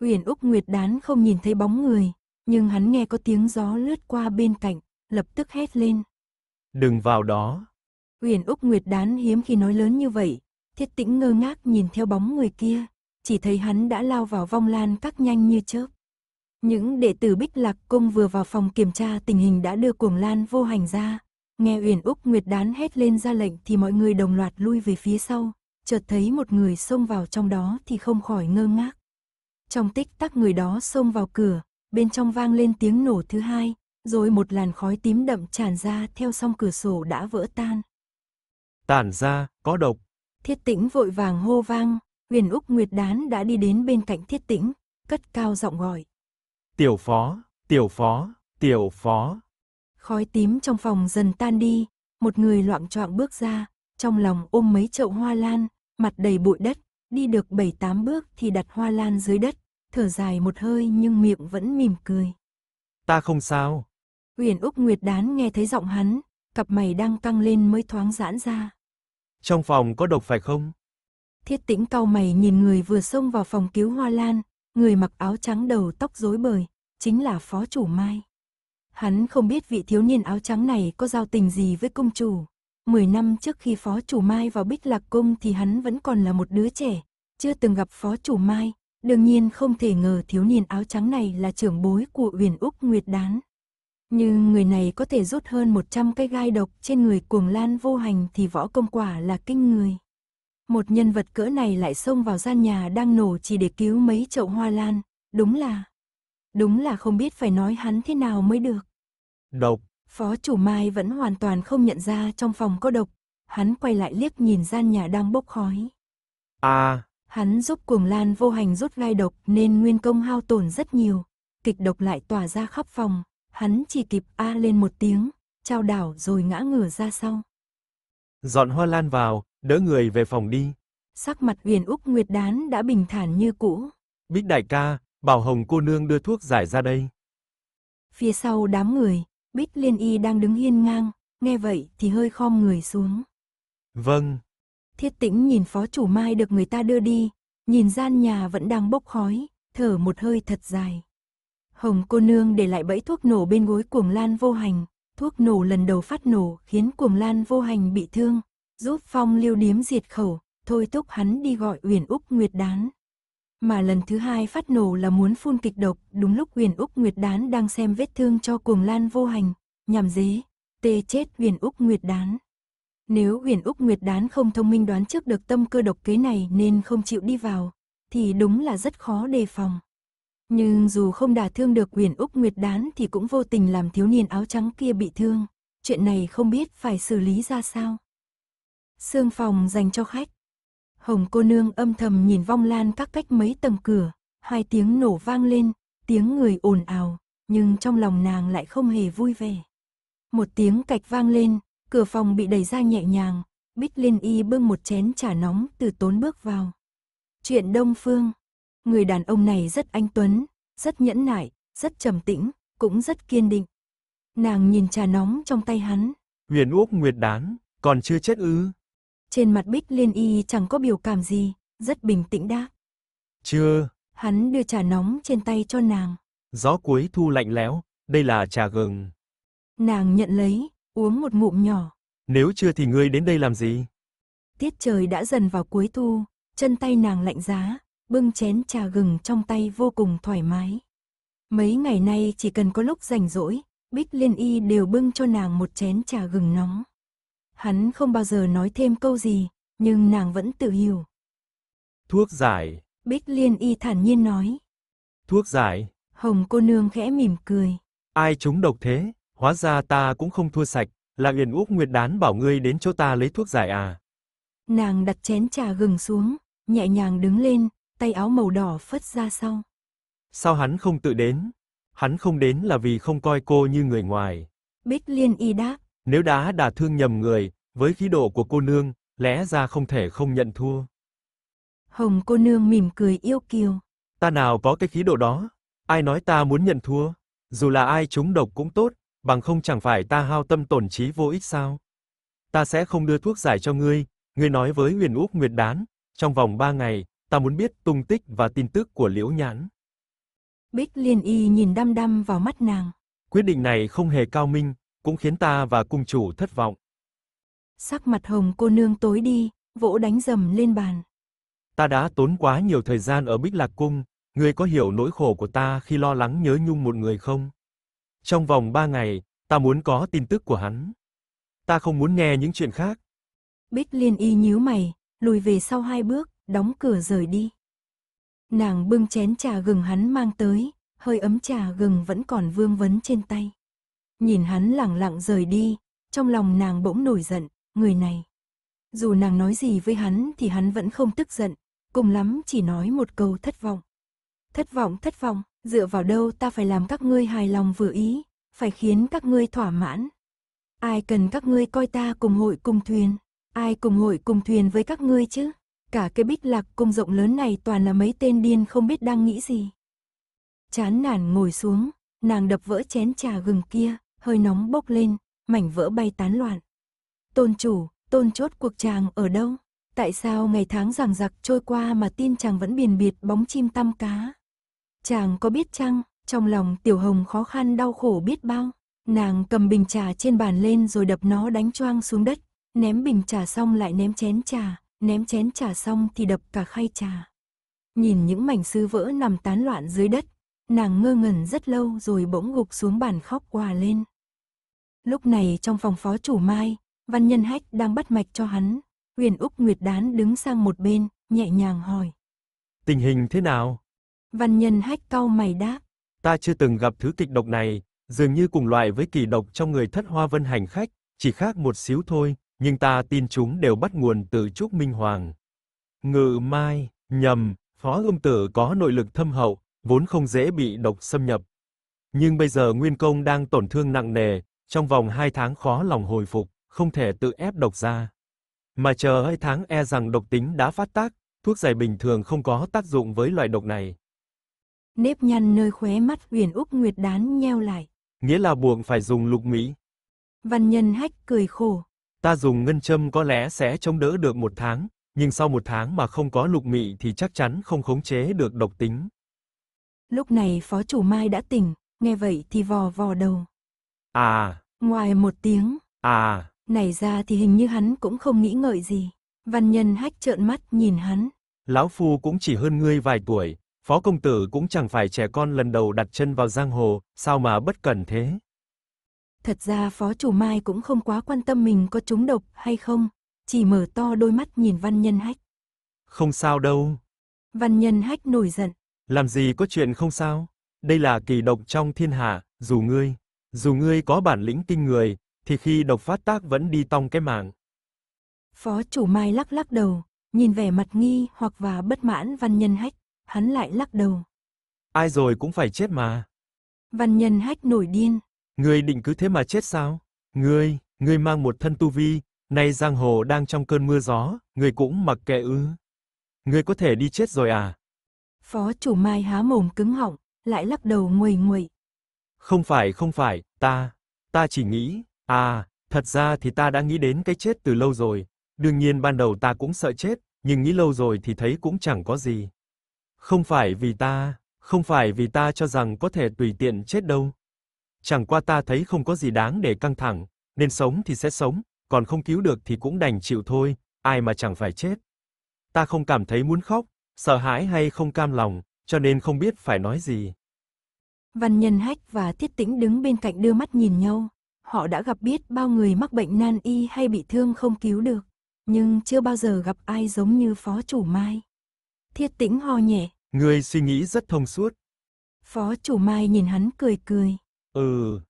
Uyển Úc Nguyệt Đán không nhìn thấy bóng người, nhưng hắn nghe có tiếng gió lướt qua bên cạnh, lập tức hét lên. Đừng vào đó. Uyển Úc Nguyệt Đán hiếm khi nói lớn như vậy, thiết tĩnh ngơ ngác nhìn theo bóng người kia, chỉ thấy hắn đã lao vào vong lan các nhanh như chớp. Những đệ tử Bích Lạc Cung vừa vào phòng kiểm tra tình hình đã đưa cuồng lan vô hành ra. Nghe Uyển Úc Nguyệt Đán hét lên ra lệnh thì mọi người đồng loạt lui về phía sau, chợt thấy một người xông vào trong đó thì không khỏi ngơ ngác. Trong tích tắc người đó xông vào cửa, bên trong vang lên tiếng nổ thứ hai, rồi một làn khói tím đậm tràn ra theo song cửa sổ đã vỡ tan. Tản ra, có độc. Thiết tĩnh vội vàng hô vang, huyền Úc Nguyệt Đán đã đi đến bên cạnh thiết tĩnh, cất cao giọng gọi. Tiểu phó, tiểu phó, tiểu phó. Khói tím trong phòng dần tan đi, một người loạn choạng bước ra, trong lòng ôm mấy chậu hoa lan, mặt đầy bụi đất, đi được bảy tám bước thì đặt hoa lan dưới đất, thở dài một hơi nhưng miệng vẫn mỉm cười. Ta không sao. Huyền Úc Nguyệt Đán nghe thấy giọng hắn, cặp mày đang căng lên mới thoáng giãn ra. Trong phòng có độc phải không? Thiết tĩnh cau mày nhìn người vừa xông vào phòng cứu hoa lan, người mặc áo trắng đầu tóc rối bời, chính là phó chủ Mai. Hắn không biết vị thiếu niên áo trắng này có giao tình gì với công chủ. Mười năm trước khi phó chủ Mai vào Bích Lạc Cung thì hắn vẫn còn là một đứa trẻ, chưa từng gặp phó chủ Mai, đương nhiên không thể ngờ thiếu niên áo trắng này là trưởng bối của Huyền Úc Nguyệt Đán. Nhưng người này có thể rút hơn 100 cái gai độc trên người cuồng lan vô hành thì võ công quả là kinh người. Một nhân vật cỡ này lại xông vào gian nhà đang nổ chỉ để cứu mấy chậu hoa lan, đúng là... Đúng là không biết phải nói hắn thế nào mới được. Độc. Phó chủ Mai vẫn hoàn toàn không nhận ra trong phòng có độc. Hắn quay lại liếc nhìn gian nhà đang bốc khói. À. Hắn giúp cuồng lan vô hành rút gai độc nên nguyên công hao tổn rất nhiều. Kịch độc lại tỏa ra khắp phòng. Hắn chỉ kịp a lên một tiếng, trao đảo rồi ngã ngửa ra sau. Dọn hoa lan vào, đỡ người về phòng đi. Sắc mặt huyền Úc Nguyệt Đán đã bình thản như cũ. Bích đại ca, bảo Hồng cô nương đưa thuốc giải ra đây. Phía sau đám người, Bích Liên Y đang đứng hiên ngang, nghe vậy thì hơi khom người xuống. Vâng. Thiết tĩnh nhìn phó chủ mai được người ta đưa đi, nhìn gian nhà vẫn đang bốc khói, thở một hơi thật dài. Hồng cô nương để lại bẫy thuốc nổ bên gối cuồng lan vô hành, thuốc nổ lần đầu phát nổ khiến cuồng lan vô hành bị thương, giúp phong lưu điếm diệt khẩu, thôi thúc hắn đi gọi Uyển Úc Nguyệt Đán. Mà lần thứ hai phát nổ là muốn phun kịch độc, đúng lúc Uyển Úc Nguyệt Đán đang xem vết thương cho cuồng lan vô hành, nhằm dế, tê chết Uyển Úc Nguyệt Đán. Nếu Uyển Úc Nguyệt Đán không thông minh đoán trước được tâm cơ độc kế này nên không chịu đi vào, thì đúng là rất khó đề phòng. Nhưng dù không đả thương được Uyển Úc Nguyệt Đán thì cũng vô tình làm thiếu niên áo trắng kia bị thương, chuyện này không biết phải xử lý ra sao. Sương phòng dành cho khách. Hồng cô nương âm thầm nhìn vong lan các cách mấy tầng cửa, hai tiếng nổ vang lên, tiếng người ồn ào, nhưng trong lòng nàng lại không hề vui vẻ. Một tiếng cạch vang lên, cửa phòng bị đẩy ra nhẹ nhàng, Bích Liên Y bưng một chén trà nóng từ tốn bước vào. Chuyện Đông Phương, người đàn ông này rất anh tuấn, rất nhẫn nại, rất trầm tĩnh, cũng rất kiên định. Nàng nhìn trà nóng trong tay hắn. Huyền Úc Nguyệt Đán, còn chưa chết ư? Trên mặt Bích Liên Y chẳng có biểu cảm gì, rất bình tĩnh đáp. Chưa. Hắn đưa trà nóng trên tay cho nàng. Gió cuối thu lạnh lẽo, đây là trà gừng. Nàng nhận lấy, uống một ngụm nhỏ. Nếu chưa thì ngươi đến đây làm gì? Tiết trời đã dần vào cuối thu, chân tay nàng lạnh giá, bưng chén trà gừng trong tay vô cùng thoải mái. Mấy ngày nay chỉ cần có lúc rảnh rỗi, Bích Liên Y đều bưng cho nàng một chén trà gừng nóng. Hắn không bao giờ nói thêm câu gì, nhưng nàng vẫn tự hiểu. Thuốc giải. Bích Liên Y thản nhiên nói. Thuốc giải. Hồng cô nương khẽ mỉm cười. Ai chúng độc thế, hóa ra ta cũng không thua sạch, là Uyển Úc Nguyệt Đán bảo ngươi đến chỗ ta lấy thuốc giải à. Nàng đặt chén trà gừng xuống, nhẹ nhàng đứng lên, tay áo màu đỏ phất ra sau. Sao hắn không tự đến? Hắn không đến là vì không coi cô như người ngoài. Bích Liên y đáp. Nếu đã đả thương nhầm người, với khí độ của cô nương, lẽ ra không thể không nhận thua. Hồng cô nương mỉm cười yêu kiều. Ta nào có cái khí độ đó? Ai nói ta muốn nhận thua? Dù là ai trúng độc cũng tốt, bằng không chẳng phải ta hao tâm tổn trí vô ích sao? Ta sẽ không đưa thuốc giải cho ngươi, ngươi nói với huyền úc nguyệt đán, trong vòng ba ngày, ta muốn biết tung tích và tin tức của liễu nhãn. Bích Liên Y nhìn đăm đăm vào mắt nàng. Quyết định này không hề cao minh, cũng khiến ta và cung chủ thất vọng. Sắc mặt hồng cô nương tối đi, vỗ đánh dầm lên bàn. Ta đã tốn quá nhiều thời gian ở Bích Lạc Cung, ngươi có hiểu nỗi khổ của ta khi lo lắng nhớ nhung một người không? Trong vòng ba ngày, ta muốn có tin tức của hắn. Ta không muốn nghe những chuyện khác. Bích Liên Y nhíu mày, lùi về sau hai bước, đóng cửa rời đi. Nàng bưng chén trà gừng hắn mang tới, hơi ấm trà gừng vẫn còn vương vấn trên tay. Nhìn hắn lẳng lặng rời đi, trong lòng nàng bỗng nổi giận, người này. Dù nàng nói gì với hắn thì hắn vẫn không tức giận, cùng lắm chỉ nói một câu thất vọng. Thất vọng, thất vọng, dựa vào đâu ta phải làm các ngươi hài lòng vừa ý, phải khiến các ngươi thỏa mãn. Ai cần các ngươi coi ta cùng hội cùng thuyền, ai cùng hội cùng thuyền với các ngươi chứ? Cả cái bích lạc cung rộng lớn này toàn là mấy tên điên không biết đang nghĩ gì. Chán nản ngồi xuống, nàng đập vỡ chén trà gừng kia, hơi nóng bốc lên, mảnh vỡ bay tán loạn. Tôn chủ, tôn chốt cuộc chàng ở đâu? Tại sao ngày tháng giằng giặc trôi qua mà tin chàng vẫn biển biệt bóng chim tăm cá? Chàng có biết chăng, trong lòng tiểu hồng khó khăn đau khổ biết bao. Nàng cầm bình trà trên bàn lên rồi đập nó đánh choang xuống đất, ném bình trà xong lại ném chén trà, ném chén trà xong thì đập cả khay trà. Nhìn những mảnh sứ vỡ nằm tán loạn dưới đất, nàng ngơ ngẩn rất lâu rồi bỗng gục xuống bàn khóc quà lên. Lúc này trong phòng phó chủ Mai, Văn Nhân Hách đang bắt mạch cho hắn, Huyền Úc Nguyệt Đán đứng sang một bên, nhẹ nhàng hỏi. Tình hình thế nào? Văn Nhân Hách cau mày đáp. Ta chưa từng gặp thứ kịch độc này, dường như cùng loại với kỳ độc trong người thất hoa vân hành khách, chỉ khác một xíu thôi, nhưng ta tin chúng đều bắt nguồn từ Trúc Minh Hoàng. Ngự Mai, nhầm, Phó Ưm Tử có nội lực thâm hậu, vốn không dễ bị độc xâm nhập. Nhưng bây giờ Nguyên Công đang tổn thương nặng nề, trong vòng 2 tháng khó lòng hồi phục, không thể tự ép độc ra. Mà chờ 2 tháng e rằng độc tính đã phát tác, thuốc giải bình thường không có tác dụng với loại độc này. Nếp nhăn nơi khóe mắt huyền Úc Nguyệt đán nheo lại. Nghĩa là buộc phải dùng lục mỹ. Văn nhân hách cười khổ. Ta dùng ngân châm có lẽ sẽ chống đỡ được một tháng, nhưng sau một tháng mà không có lục mị thì chắc chắn không khống chế được độc tính. Lúc này phó chủ Mai đã tỉnh, nghe vậy thì vò vò đầu. À. Ngoài một tiếng. À. Này ra thì hình như hắn cũng không nghĩ ngợi gì. Văn nhân hách trợn mắt nhìn hắn. Lão Phu cũng chỉ hơn ngươi vài tuổi, phó công tử cũng chẳng phải trẻ con lần đầu đặt chân vào giang hồ, sao mà bất cẩn thế. Thật ra phó chủ Mai cũng không quá quan tâm mình có trúng độc hay không, chỉ mở to đôi mắt nhìn văn nhân hách. Không sao đâu. Văn nhân hách nổi giận. Làm gì có chuyện không sao? Đây là kỳ độc trong thiên hạ, dù ngươi, dù ngươi có bản lĩnh kinh người, thì khi độc phát tác vẫn đi tong cái mạng. Phó chủ Mai lắc lắc đầu, nhìn vẻ mặt nghi hoặc và bất mãn văn nhân hách, hắn lại lắc đầu. Ai rồi cũng phải chết mà. Văn nhân hách nổi điên. Ngươi định cứ thế mà chết sao? Ngươi, ngươi mang một thân tu vi, nay giang hồ đang trong cơn mưa gió, ngươi cũng mặc kệ ư? Ngươi có thể đi chết rồi à? Phó chủ Mai há mồm cứng họng, lại lắc đầu nguầy nguậy. Không phải, không phải, ta, ta chỉ nghĩ, à, thật ra thì ta đã nghĩ đến cái chết từ lâu rồi. Đương nhiên ban đầu ta cũng sợ chết, nhưng nghĩ lâu rồi thì thấy cũng chẳng có gì. Không phải vì ta, không phải vì ta cho rằng có thể tùy tiện chết đâu. Chẳng qua ta thấy không có gì đáng để căng thẳng, nên sống thì sẽ sống, còn không cứu được thì cũng đành chịu thôi, ai mà chẳng phải chết. Ta không cảm thấy muốn khóc, sợ hãi hay không cam lòng, cho nên không biết phải nói gì. Văn Nhân Hách và Thiết Tĩnh đứng bên cạnh đưa mắt nhìn nhau. Họ đã gặp biết bao người mắc bệnh nan y hay bị thương không cứu được, nhưng chưa bao giờ gặp ai giống như Phó Chủ Mai. Thiết Tĩnh ho nhẹ. Ngươi suy nghĩ rất thông suốt. Phó Chủ Mai nhìn hắn cười cười. Ừ.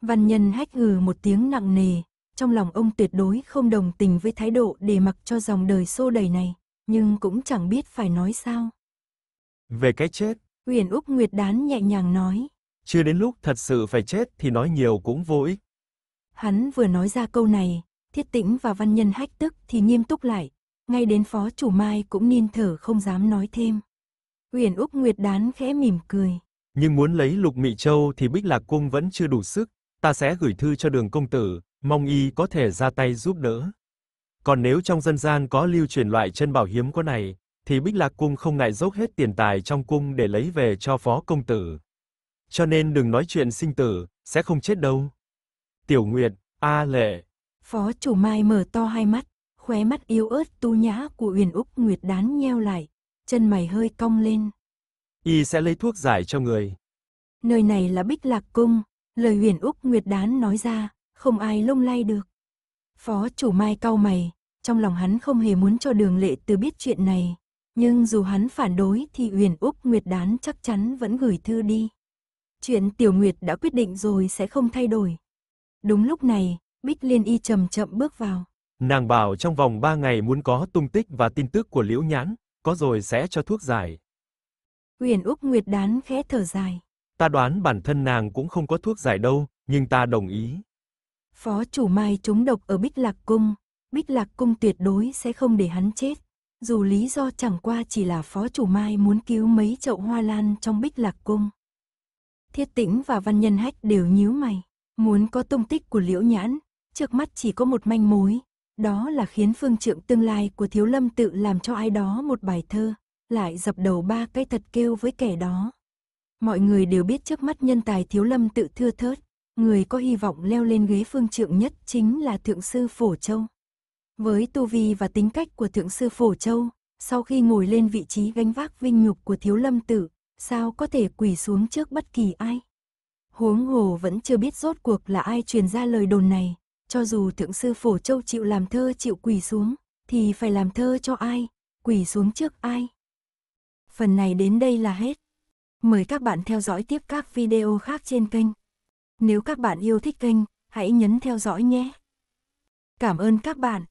Văn Nhân Hách hừ một tiếng nặng nề, trong lòng ông tuyệt đối không đồng tình với thái độ để mặc cho dòng đời xô đầy này, nhưng cũng chẳng biết phải nói sao. Về cái chết, Huyền Úc Nguyệt Đán nhẹ nhàng nói. Chưa đến lúc thật sự phải chết thì nói nhiều cũng vô ích. Hắn vừa nói ra câu này, thiết tĩnh và văn nhân hách tức thì nghiêm túc lại, ngay đến phó chủ mai cũng nín thở không dám nói thêm. Huyền Úc Nguyệt Đán khẽ mỉm cười. Nhưng muốn lấy lục mị châu thì Bích Lạc Cung vẫn chưa đủ sức, ta sẽ gửi thư cho đường công tử, mong y có thể ra tay giúp đỡ. Còn nếu trong dân gian có lưu truyền loại chân bảo hiếm có này, thì Bích Lạc Cung không ngại dốc hết tiền tài trong cung để lấy về cho phó công tử. Cho nên đừng nói chuyện sinh tử, sẽ không chết đâu. Tiểu Nguyệt, A Lệ. Phó chủ Mai mở to hai mắt, khóe mắt yếu ớt tu nhã của Uyển Úc Nguyệt đán nheo lại, chân mày hơi cong lên. Y sẽ lấy thuốc giải cho người. Nơi này là Bích Lạc Cung, lời Huyền Úc Nguyệt đán nói ra, không ai lung lay được. Phó chủ Mai cau mày, trong lòng hắn không hề muốn cho đường lệ từ biết chuyện này, nhưng dù hắn phản đối thì Huyền Úc Nguyệt đán chắc chắn vẫn gửi thư đi. Chuyện Tiểu Nguyệt đã quyết định rồi sẽ không thay đổi. Đúng lúc này, Bích Liên Y chậm chậm bước vào. Nàng bảo trong vòng 3 ngày muốn có tung tích và tin tức của Liễu Nhãn, có rồi sẽ cho thuốc giải. Huyền Úc Nguyệt đán khẽ thở dài. Ta đoán bản thân nàng cũng không có thuốc giải đâu, nhưng ta đồng ý. Phó chủ Mai trúng độc ở Bích Lạc Cung, Bích Lạc Cung tuyệt đối sẽ không để hắn chết. Dù lý do chẳng qua chỉ là Phó chủ Mai muốn cứu mấy chậu hoa lan trong Bích Lạc Cung. Thiết Tĩnh và Văn Nhân Hách đều nhíu mày, muốn có tung tích của Liễu Nhãn, trước mắt chỉ có một manh mối, đó là khiến phương trượng tương lai của Thiếu Lâm tự làm cho ai đó một bài thơ, lại dập đầu ba cái thật kêu với kẻ đó. Mọi người đều biết trước mắt nhân tài Thiếu Lâm tự thưa thớt, người có hy vọng leo lên ghế phương trượng nhất chính là Thượng sư Phổ Châu. Với tu vi và tính cách của Thượng sư Phổ Châu, sau khi ngồi lên vị trí gánh vác vinh nhục của Thiếu Lâm tử sao có thể quỳ xuống trước bất kỳ ai. Huống hồ vẫn chưa biết rốt cuộc là ai truyền ra lời đồn này, cho dù thượng sư Phổ Châu chịu làm thơ chịu quỳ xuống, thì phải làm thơ cho ai, quỳ xuống trước ai. Phần này đến đây là hết. Mời các bạn theo dõi tiếp các video khác trên kênh. Nếu các bạn yêu thích kênh, hãy nhấn theo dõi nhé. Cảm ơn các bạn.